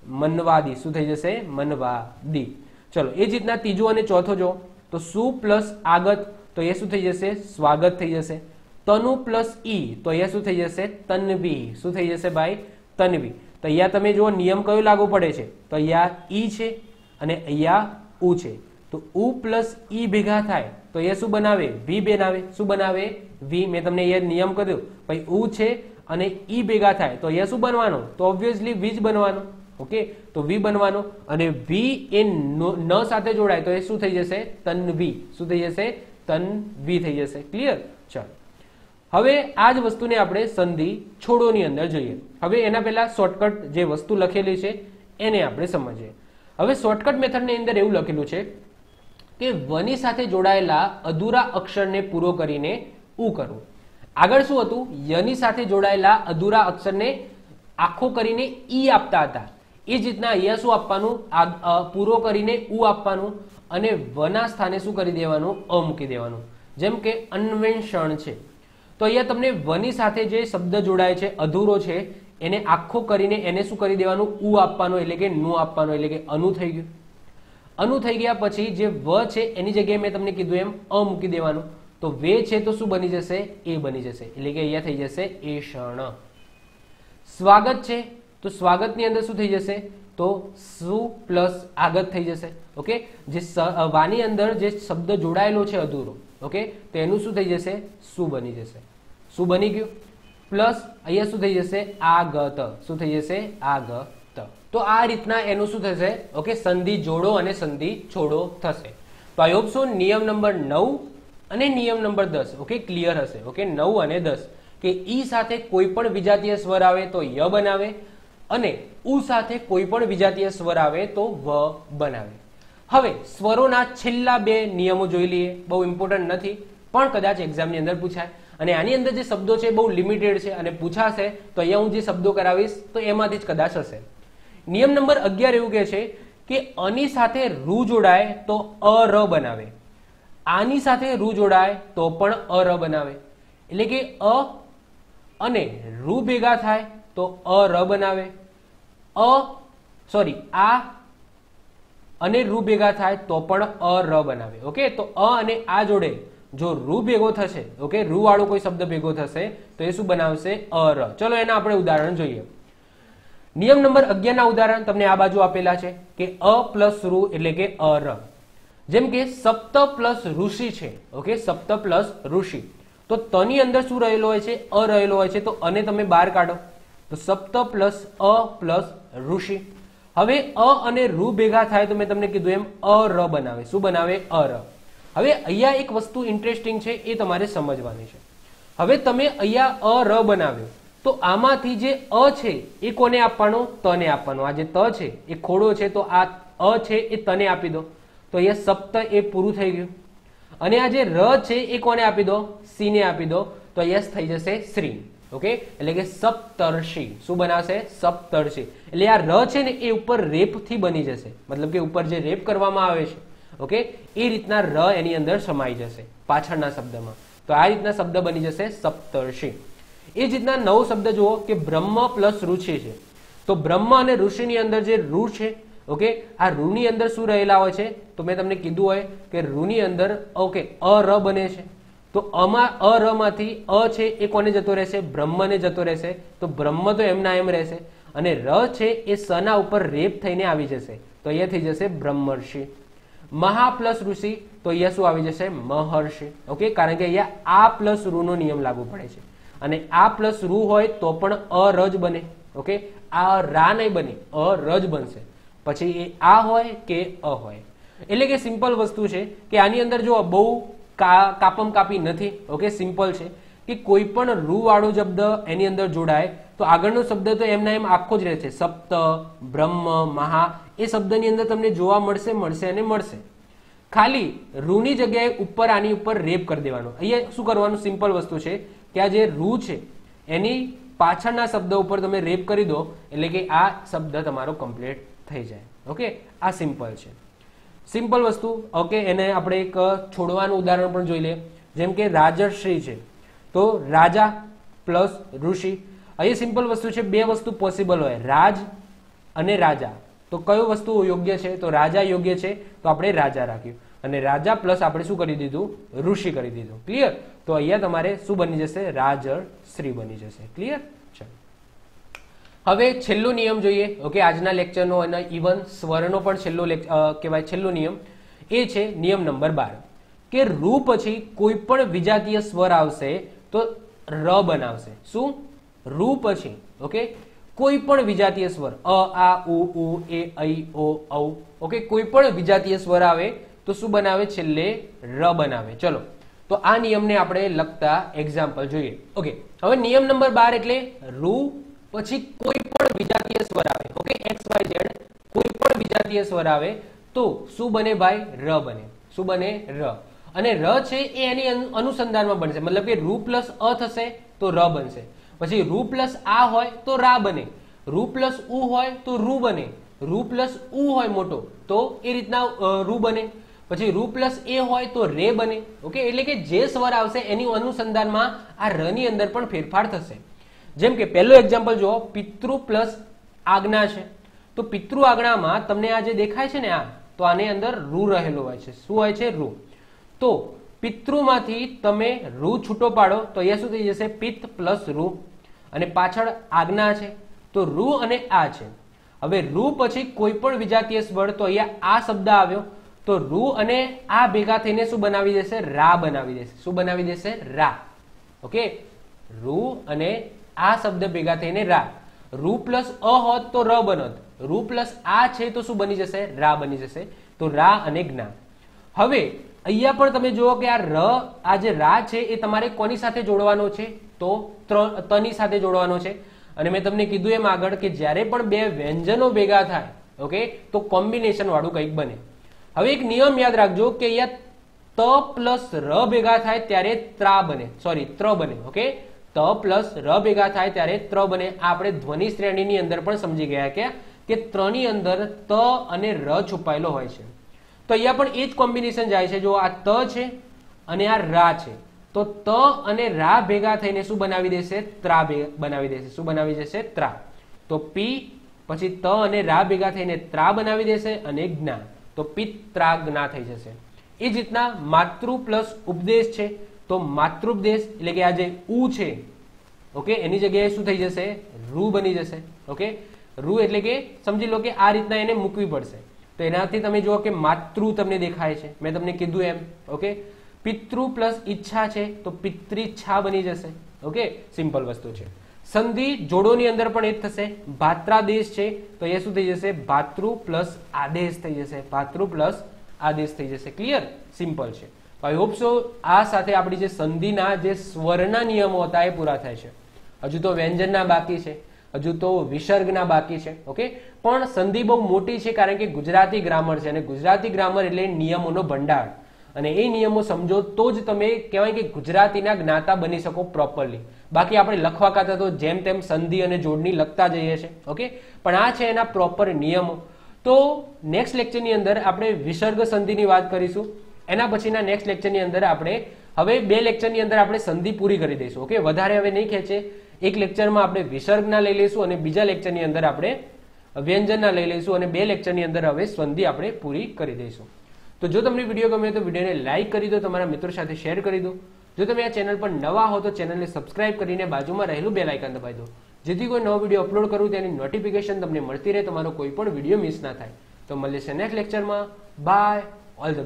મનવાદી. શું થઈ જશે? મનવાદી. ચલો, એ જ રીતના ત્રીજો અને ચોથો જો, તો સુ પ્લસ આગત, તો એ શું થઈ જશે? સ્વાગત થઈ જશે. તનુ પ્લસ ઈ, તો અહીંયા શું થઈ જશે? તન્વી. શું થઈ જશે ભાઈ? તન્વી. તો અહીંયા તમે જુઓ, નિયમ કયો લાગુ પડે છે? તો અહીંયા ઈ છે અને અહીંયા ઉ છે. તો ઉ પ્લસ ઈ ભેગા થાય, તો એ શું બનાવે? વી બનાવે શું બનાવે? વી. મેં તમને અહીંયા નિયમ કર્યો. ભાઈ, ઉ છે અને ઈ ભેગા થાય. તો અહીંયા શું બનવાનું, તો ઓબ્વિયસલી વી જ બનવાનું ઓકે તો વી બનવાનું અને વી એ નો- સાથે જોડાય તો એ શું થઈ જશે? તન્વી શું થઈ જશે? તન્વી થઈ જશે. ક્લિયર ચાલો. હવે આ જ વસ્તુને આપણે સંધિ છોડોની અંદર જોઈએ. હવે એના પહેલા શોર્ટકટ જે વસ્તુ લખેલી છે, એને આપણે સમજીએ. હવે શોર્ટકટ મેથડની અંદર એવું લખેલું છે કે વની સાથે જોડાયેલા અધૂરા અક્ષરને પૂરો કરીને ઉ કરવું આગળ શું હતું? યની સાથે જોડાયેલા અધૂરા અક્ષરને આખો કરીને ઈ આપતા હતા. એ જ રીતના અહીંયા શું આપવાનું? પૂરો કરીને ઉ આપવાનું અને વના સ્થાને શું કરી દેવાનું? અ મૂકી દેવાનું. જેમ કે અન્વેષણ છે. તો અહીંયા તમને વની સાથે જે શબ્દ જોડાય છે, અધૂરો છે, એને આખો કરીને એને શું કરી દેવાનું? ઉ આપવાનું એટલે કે નું આપવાનું એટલે કે અનુ થઈ ગયું. અનુ થઈ ગયા પછી જે વ છે, એની જગ્યાએ મેં તમને કીધું એમ, અ મૂકી દેવાનું. તો વે છે તો શું બની જશે? એ બની જશે. એટલે કે અહીંયા થઈ જશે એ ક્ષણ. સ્વાગત છે તો સ્વાગતની અંદર શું થઈ જશે? તો સુ પ્લસ આગત થઈ જશે. ઓકે? જે વાની અંદર જે શબ્દ જોડાયેલો છે અધૂરો. ઓકે? તો એનું શું થઈ જશે? શું બની જશે? શું બની ગયું? પ્લસ અહીંયા શું થઈ જશે? આગત. શું થઈ જશે? આગત. તો આ રીતના એનું શું થશે? ઓકે? સંધિ જોડો અને સંધિ છોડો થશે. તો આઈ હોપ સો નિયમ નંબર નવ અને નિયમ નંબર દસ ઓકે ક્લિયર હશે ઓકે નવ અને દસ, કે ઈ સાથે કોઈ પણ વિજાતીય સ્વર આવે તો ય બનાવે અને ઉ સાથે કોઈ પણ વિજાતીય સ્વર આવે તો વ બનાવે. હવે સ્વરોના છેલ્લા બે નિયમો જોઈ લઈએ, બહુ ઇમ્પોર્ટન્ટ નથી, પણ કદાચ એક્ઝામની અંદર પૂછાય. અને આની અંદર જે શબ્દો છે બહુ લિમિટેડ છે અને પૂછાશે તો અહીંયા હું જે શબ્દો કરાવીશ તો એમાંથી જ કદાચ હશે. નિયમ નંબર અગિયાર એવું કહે છે કે અની સાથે રૂ જોડાય તો અ ર બનાવે. આની સાથે રૂ જોડાય તો પણ અ ર બનાવે. એટલે કે અ અને રૂ ભેગા થાય તો અ ર બનાવે. અ સોરી આ અને રૂ ભેગા થાય તો પણ અ ર બનાવે. ઓકે? તો અ અને આ જોડે જો રૂ ભેગો થશે, ઓકે રૂ વાળો કોઈ શબ્દ ભેગો થશે, તો એ શું બનાવશે? અ, ર. ચલો, એના આપણે ઉદાહરણ જોઈએ. નિયમ નંબર અગિયારના ઉદાહરણ તમને આ બાજુ આપેલા છે કે અ પ્લસ રૂ એટલે કે અ ર. જેમ કે સપ્ત પ્લસ ઋષિ છે, ઓકે? સપ્ત પ્લસ ઋષિ. તો તની અંદર શું રહેલો હોય છે? અ રહેલો હોય છે. તો અને તમે બહાર કાઢો. તો સપ્ત પ્લસ અ પ્લસ ઋષિ. હવે અ અને રૂ ભેગા થાય તો મેં તમને કીધું એમ, અ ર બનાવે. શું બનાવે? અ ર. હવે અહીંયા એક વસ્તુ ઇન્ટરેસ્ટિંગ છે, એ તમારે સમજવાની છે. હવે તમે અહીંયા અ ર બનાવ્યો. તો આમાંથી જે અ છે, એ કોને આપવાનો? તને આપવાનો. આ જે ત છે, એ ખોડો છે, તો આ અ છે, એ તને આપી દો. તો અહીંયા સપ્ત એ પૂરું થઈ ગયું. અને આ જે ર છે એ કોને આપી દો? સી ને આપી દો. તો અહીંયા થઈ જશે શ્રી. ઓકે? એટલે કે સપ્તર્ષિ. શું બનાવશે? સપ્તર્ષિ. એટલે આ ર છે ને એ ઉપર રેપથી બની જશે. મતલબ કે ઉપર જે રેપ કરવામાં આવે છે. ઓકે? એ રીતના ર એની અંદર સમાઈ જશે પાછળના શબ્દમાં. તો આ રીતના શબ્દ બની જશે સપ્તર્ષિ. એ જ રીતના નવો શબ્દ જુઓ કે બ્રહ્મ પ્લસ ઋષિ છે. તો બ્રહ્મ અને ઋષિની અંદર જે રૂ છે ઓકે આ રૂની અંદર શું રહેલા હોય છે? તો મેં તમને કીધું હોય કે રૂની અંદર ઓકે અ, ર બને છે. તો અમાં અ ર માંથી અ છે એ કોને જતો રહેશે? બ્રહ્મને જતો રહેશે. તો બ્રહ્મ તો એમના એમ રહેશે. અને ર છે એ સના ઉપર રેપ થઈને આવી જશે. તો અહીંયા થઈ જશે બ્રહ્મર્ષિ. મહા પ્લસ ઋષિ, તો અહીંયા શું આવી જશે? મહર્ષિ. ઓકે કારણ કે અહીંયા આ પ્લસ રૂનો નિયમ લાગુ પડે છે. અને આ પ્લસ રૂ હોય તો પણ અ રજ બને. ઓકે આ રા નહીં બને. અ રજ બનશે. પછી એ આ હોય કે અ હોય. એટલે કે સિમ્પલ વસ્તુ છે કે આની અંદર જો બહુ કાપમ કાપી નથી. ઓકે સિમ્પલ છે કે કોઈ પણ રૂ વાળો શબ્દ એની અંદર જોડાય, તો આગળનો શબ્દ તો એમના એમ આખો જ રહેશે સપ્ત, બ્રહ્મ, મહા, એ શબ્દની અંદર તમને જોવા મળશે મળશે અને મળશે. ખાલી રૂની જગ્યાએ ઉપર આની ઉપર રેપ કરી દેવાનો. અહીંયા શું કરવાનું? સિમ્પલ વસ્તુ છે કે આ જે રૂ છે, એની પાછળના શબ્દ ઉપર તમે રેપ કરી દો, એટલે કે આ શબ્દ તમારો કમ્પ્લીટ થઈ જાય. ઓકે આ સિમ્પલ છે. સિમ્પલ વસ્તુ ઓકે એને આપણે એક છોડવાનું ઉદાહરણ પણ જોઈ લઈએ. જેમ કે રાજશ્રી છે. તો રાજા પ્લસ ઋષિ. અહીં સિમ્પલ વસ્તુ છે, બે વસ્તુ પોસિબલ હોય. રાજ અને રાજા. તો કયો વસ્તુ યોગ્ય છે? તો રાજા યોગ્ય છે, તો આપણે રાજા રાખ્યું. અને રાજા પ્લસ આપણે શું કરી દીધું? ઋષિ કરી દીધું. ક્લિયર તો અહીંયા તમારે શું બની જશે? રાજર શ્રી બની જશે. ક્લિયર હવે છેલ્લો નિયમ જોઈએ. ઓકે આજના લેક્ચરનો અને ઇવન સ્વરનો પણ છેલ્લો કહેવાય છેલ્લો નિયમ. એ છે નિયમ નંબર બાર. કે રૂ પછી કોઈ પણ વિજાતીય સ્વર આવશે તો ર બનાવશે. શું? રૂ પછી. ઓકે કોઈ પણ વિજાતીય સ્વર. અ, આ, ઉ એ, ઐ, ઓ, ઔ. ઓકે કોઈ પણ વિજાતીય સ્વર આવે તો શું બનાવે? છેલ્લે ર બનાવે. ચલો. તો આ નિયમને આપણે લગતા એક્ઝામ્પલ જોઈએ. ઓકે હવે નિયમ નંબર બાર એટલે રૂ પછી કોઈ પણ વિજાતીય સ્વર આવે ઓકે એક્સ વાય ઝેડ કોઈ પણ વિજાતીય સ્વર આવે, તો શું બને ભાઈ? ર બને. શું બને? ર. અને ર છે એ એની અનુસંધાનમાં બનશે. મતલબ કે રૂ પ્લસ અ થશે તો ર બનશે. પછી રૂ પ્લસ આ હોય તો રા બને. રૂ પ્લસ ઉ હોય તો રૂ બને. રૂ પ્લસ ઉ હોય મોટો તો એ રીતના રૂ બને. પછી રૂ પ્લસ એ હોય તો રે બને. ઓકે એટલે કે જે સ્વર આવશે એની અનુસંધાનમાં આ ર ની અંદર પણ ફેરફાર થશે. જેમ કે પહેલો એક્ઝામ્પલ જુઓ, પિતૃ પ્લસ આજ્ઞા છે. તો પિતૃ આજ્ઞામાં તમને આ જે દેખાય છે ને આ, તો આની અંદર રૂ રહેલો હોય છે. શું હોય છે? રૂ. તો પિતૃમાંથી તમે રૂ છૂટો પાડો, તો અહીંયા શું થઈ જશે? પિત્ત પ્લસ રૂ. અને પાછળ આજ્ઞા છે. તો રૂ અને આ છે. હવે રૂ પછી કોઈ પણ વિજાતીય સ્વર, તો અહીંયા આ શબ્દ આવ્યો. તો રૂ અને આ ભેગા થઈને શું બનાવી દેશે? રા બનાવી દેશે. શું બનાવી દેશે? રા. ઓકે? રૂ અને આ શબ્દ ભેગા થઈને રા. રૂ પ્લસ અ હોત તો ર બનત. રૂ પ્લસ આ છે તો શું બની જશે? રા બની જશે. તો રા અને જ્ઞા હવે, અહીંયા પણ તમે જુઓ કે આ ર, આ જે રા છે એ તમારે કોની સાથે જોડવાનો છે? તો તની સાથે જોડવાનો છે. અને મેં તમને કીધું એમ આગળ કે જ્યારે પણ બે વ્યંજનો ભેગા થાય, ઓકે, તો કોમ્બિનેશન વાળું કંઈક બને. હવે એક નિયમ યાદ રાખજો કે અહીંયા ત પ્લસ ર ભેગા થાય ત્યારે ત્રા બને. સોરી ત્ર બને, ઓકે? ત પ્લસ ર ભેગા થાય ત્યારે ત્ર બને. આપણે ધ્વનિ શ્રેણીની અંદર પણ સમજી ગયા કે કે ત્રની અંદર ત અને ર છુપાયેલો હોય છે. તો અહીંયા પણ એ જ કોમ્બિનેશન જાય છે. જો આ ત છે અને આ રા છે, તો ત અને રા ભેગા થઈને શું બનાવી દેશે? ત્રા બનાવી દેશે. શું બનાવી દેશે? ત્રા. તો પી, પછી ત અને રા ભેગા થઈને ત્રા બનાવી દેશે અને જ્ઞા. તો પિત્રા જ્ઞા થઈ જશે. એ જ રીતના માતૃ પ્લસ ઉપદેશ છે. તો માતૃપદેશ એટલે કે આ જે ઉ છે, ઓકે, એની જગ્યાએ શું થઈ જશે? રૂ બની જશે, ઓકે? રૂ એટલે કે સમજી લો કે આ રીતના એને મૂકવી પડશે. તો એનાથી તમે જુઓ કે માતૃ તમને દેખાય છે. મેં તમને કીધું એમ, ઓકે? પિતૃ પ્લસ ઈચ્છા છે, તો પિતૃચ્છા બની જશે, ઓકે? સિમ્પલ વસ્તુ છે. સંધિ જોડોની અંદર પણ એ જ થશે. ભાત્રાદેશ છે, તો એ શું થઈ જશે? ભાતૃ પ્લસ આદેશ થઈ જશે. ભાતૃ પ્લસ આદેશ થઈ જશે. ક્લિયર સિમ્પલ છે. આઈ હોપ સો આ સાથે આપણી જે સંધિના, જે સ્વરના નિયમો હતા એ પૂરા થાય છે. હજુ તો વ્યંજનના બાકી છે, હજુ તો વિસર્ગના બાકી છે, ઓકે? પણ સંધિ બહુ મોટી છે કારણ કે ગુજરાતી ગ્રામર છે અને ગુજરાતી ગ્રામર એટલે નિયમોનો ભંડાર. અને એ નિયમો સમજો તો જ તમે કહેવાય કે ગુજરાતીના જ્ઞાતા બની શકો પ્રોપરલી બાકી આપણે લખવા કાતા તો જેમ તેમ સંધિ અને જોડણી લખતા જઈએ છીએ ઓકે? પણ આ છે એના પ્રોપર નિયમો. તો નેક્સ્ટ લેક્ચરની અંદર આપણે વિસર્ગ સંધિની વાત કરીશું. એના પછીના નેક્સ્ટ લેક્ચરની અંદર આપણે હવે બે લેક્ચરની અંદર આપણે સંધિ પૂરી કરી દઈશું ઓકે વધારે હવે નહીં ખેંચે. એક લેક્ચરમાં આપણે વિસર્ગના લઈ લઈશું અને બીજા લેક્ચરની અંદર આપણે વ્યંજનના લઈ લઈશું અને બે લેક્ચરની અંદર હવે સંધિ આપણે પૂરી કરી દઈશું. તો જો તમને વીડિયો ગમે તો વિડીયોને લાઇક કરી દો, તમારા મિત્રો સાથે શેર કરી દો. જો તમે આ ચેનલ પર નવા હો તો ચેનલને સબસ્ક્રાઇબ કરીને બાજુમાં રહેલું બે લાઇકન દબાવી દો. જેથી કોઈ નવો વીડિયો અપલોડ કરું તેની નોટિફિકેશન તમને મળતી રહે, તમારો કોઈ પણ વીડિયો મિસ ના થાય. તો મળીએ છે નેક્સ્ટ લેક્ચરમાં બાય ઓલ ધ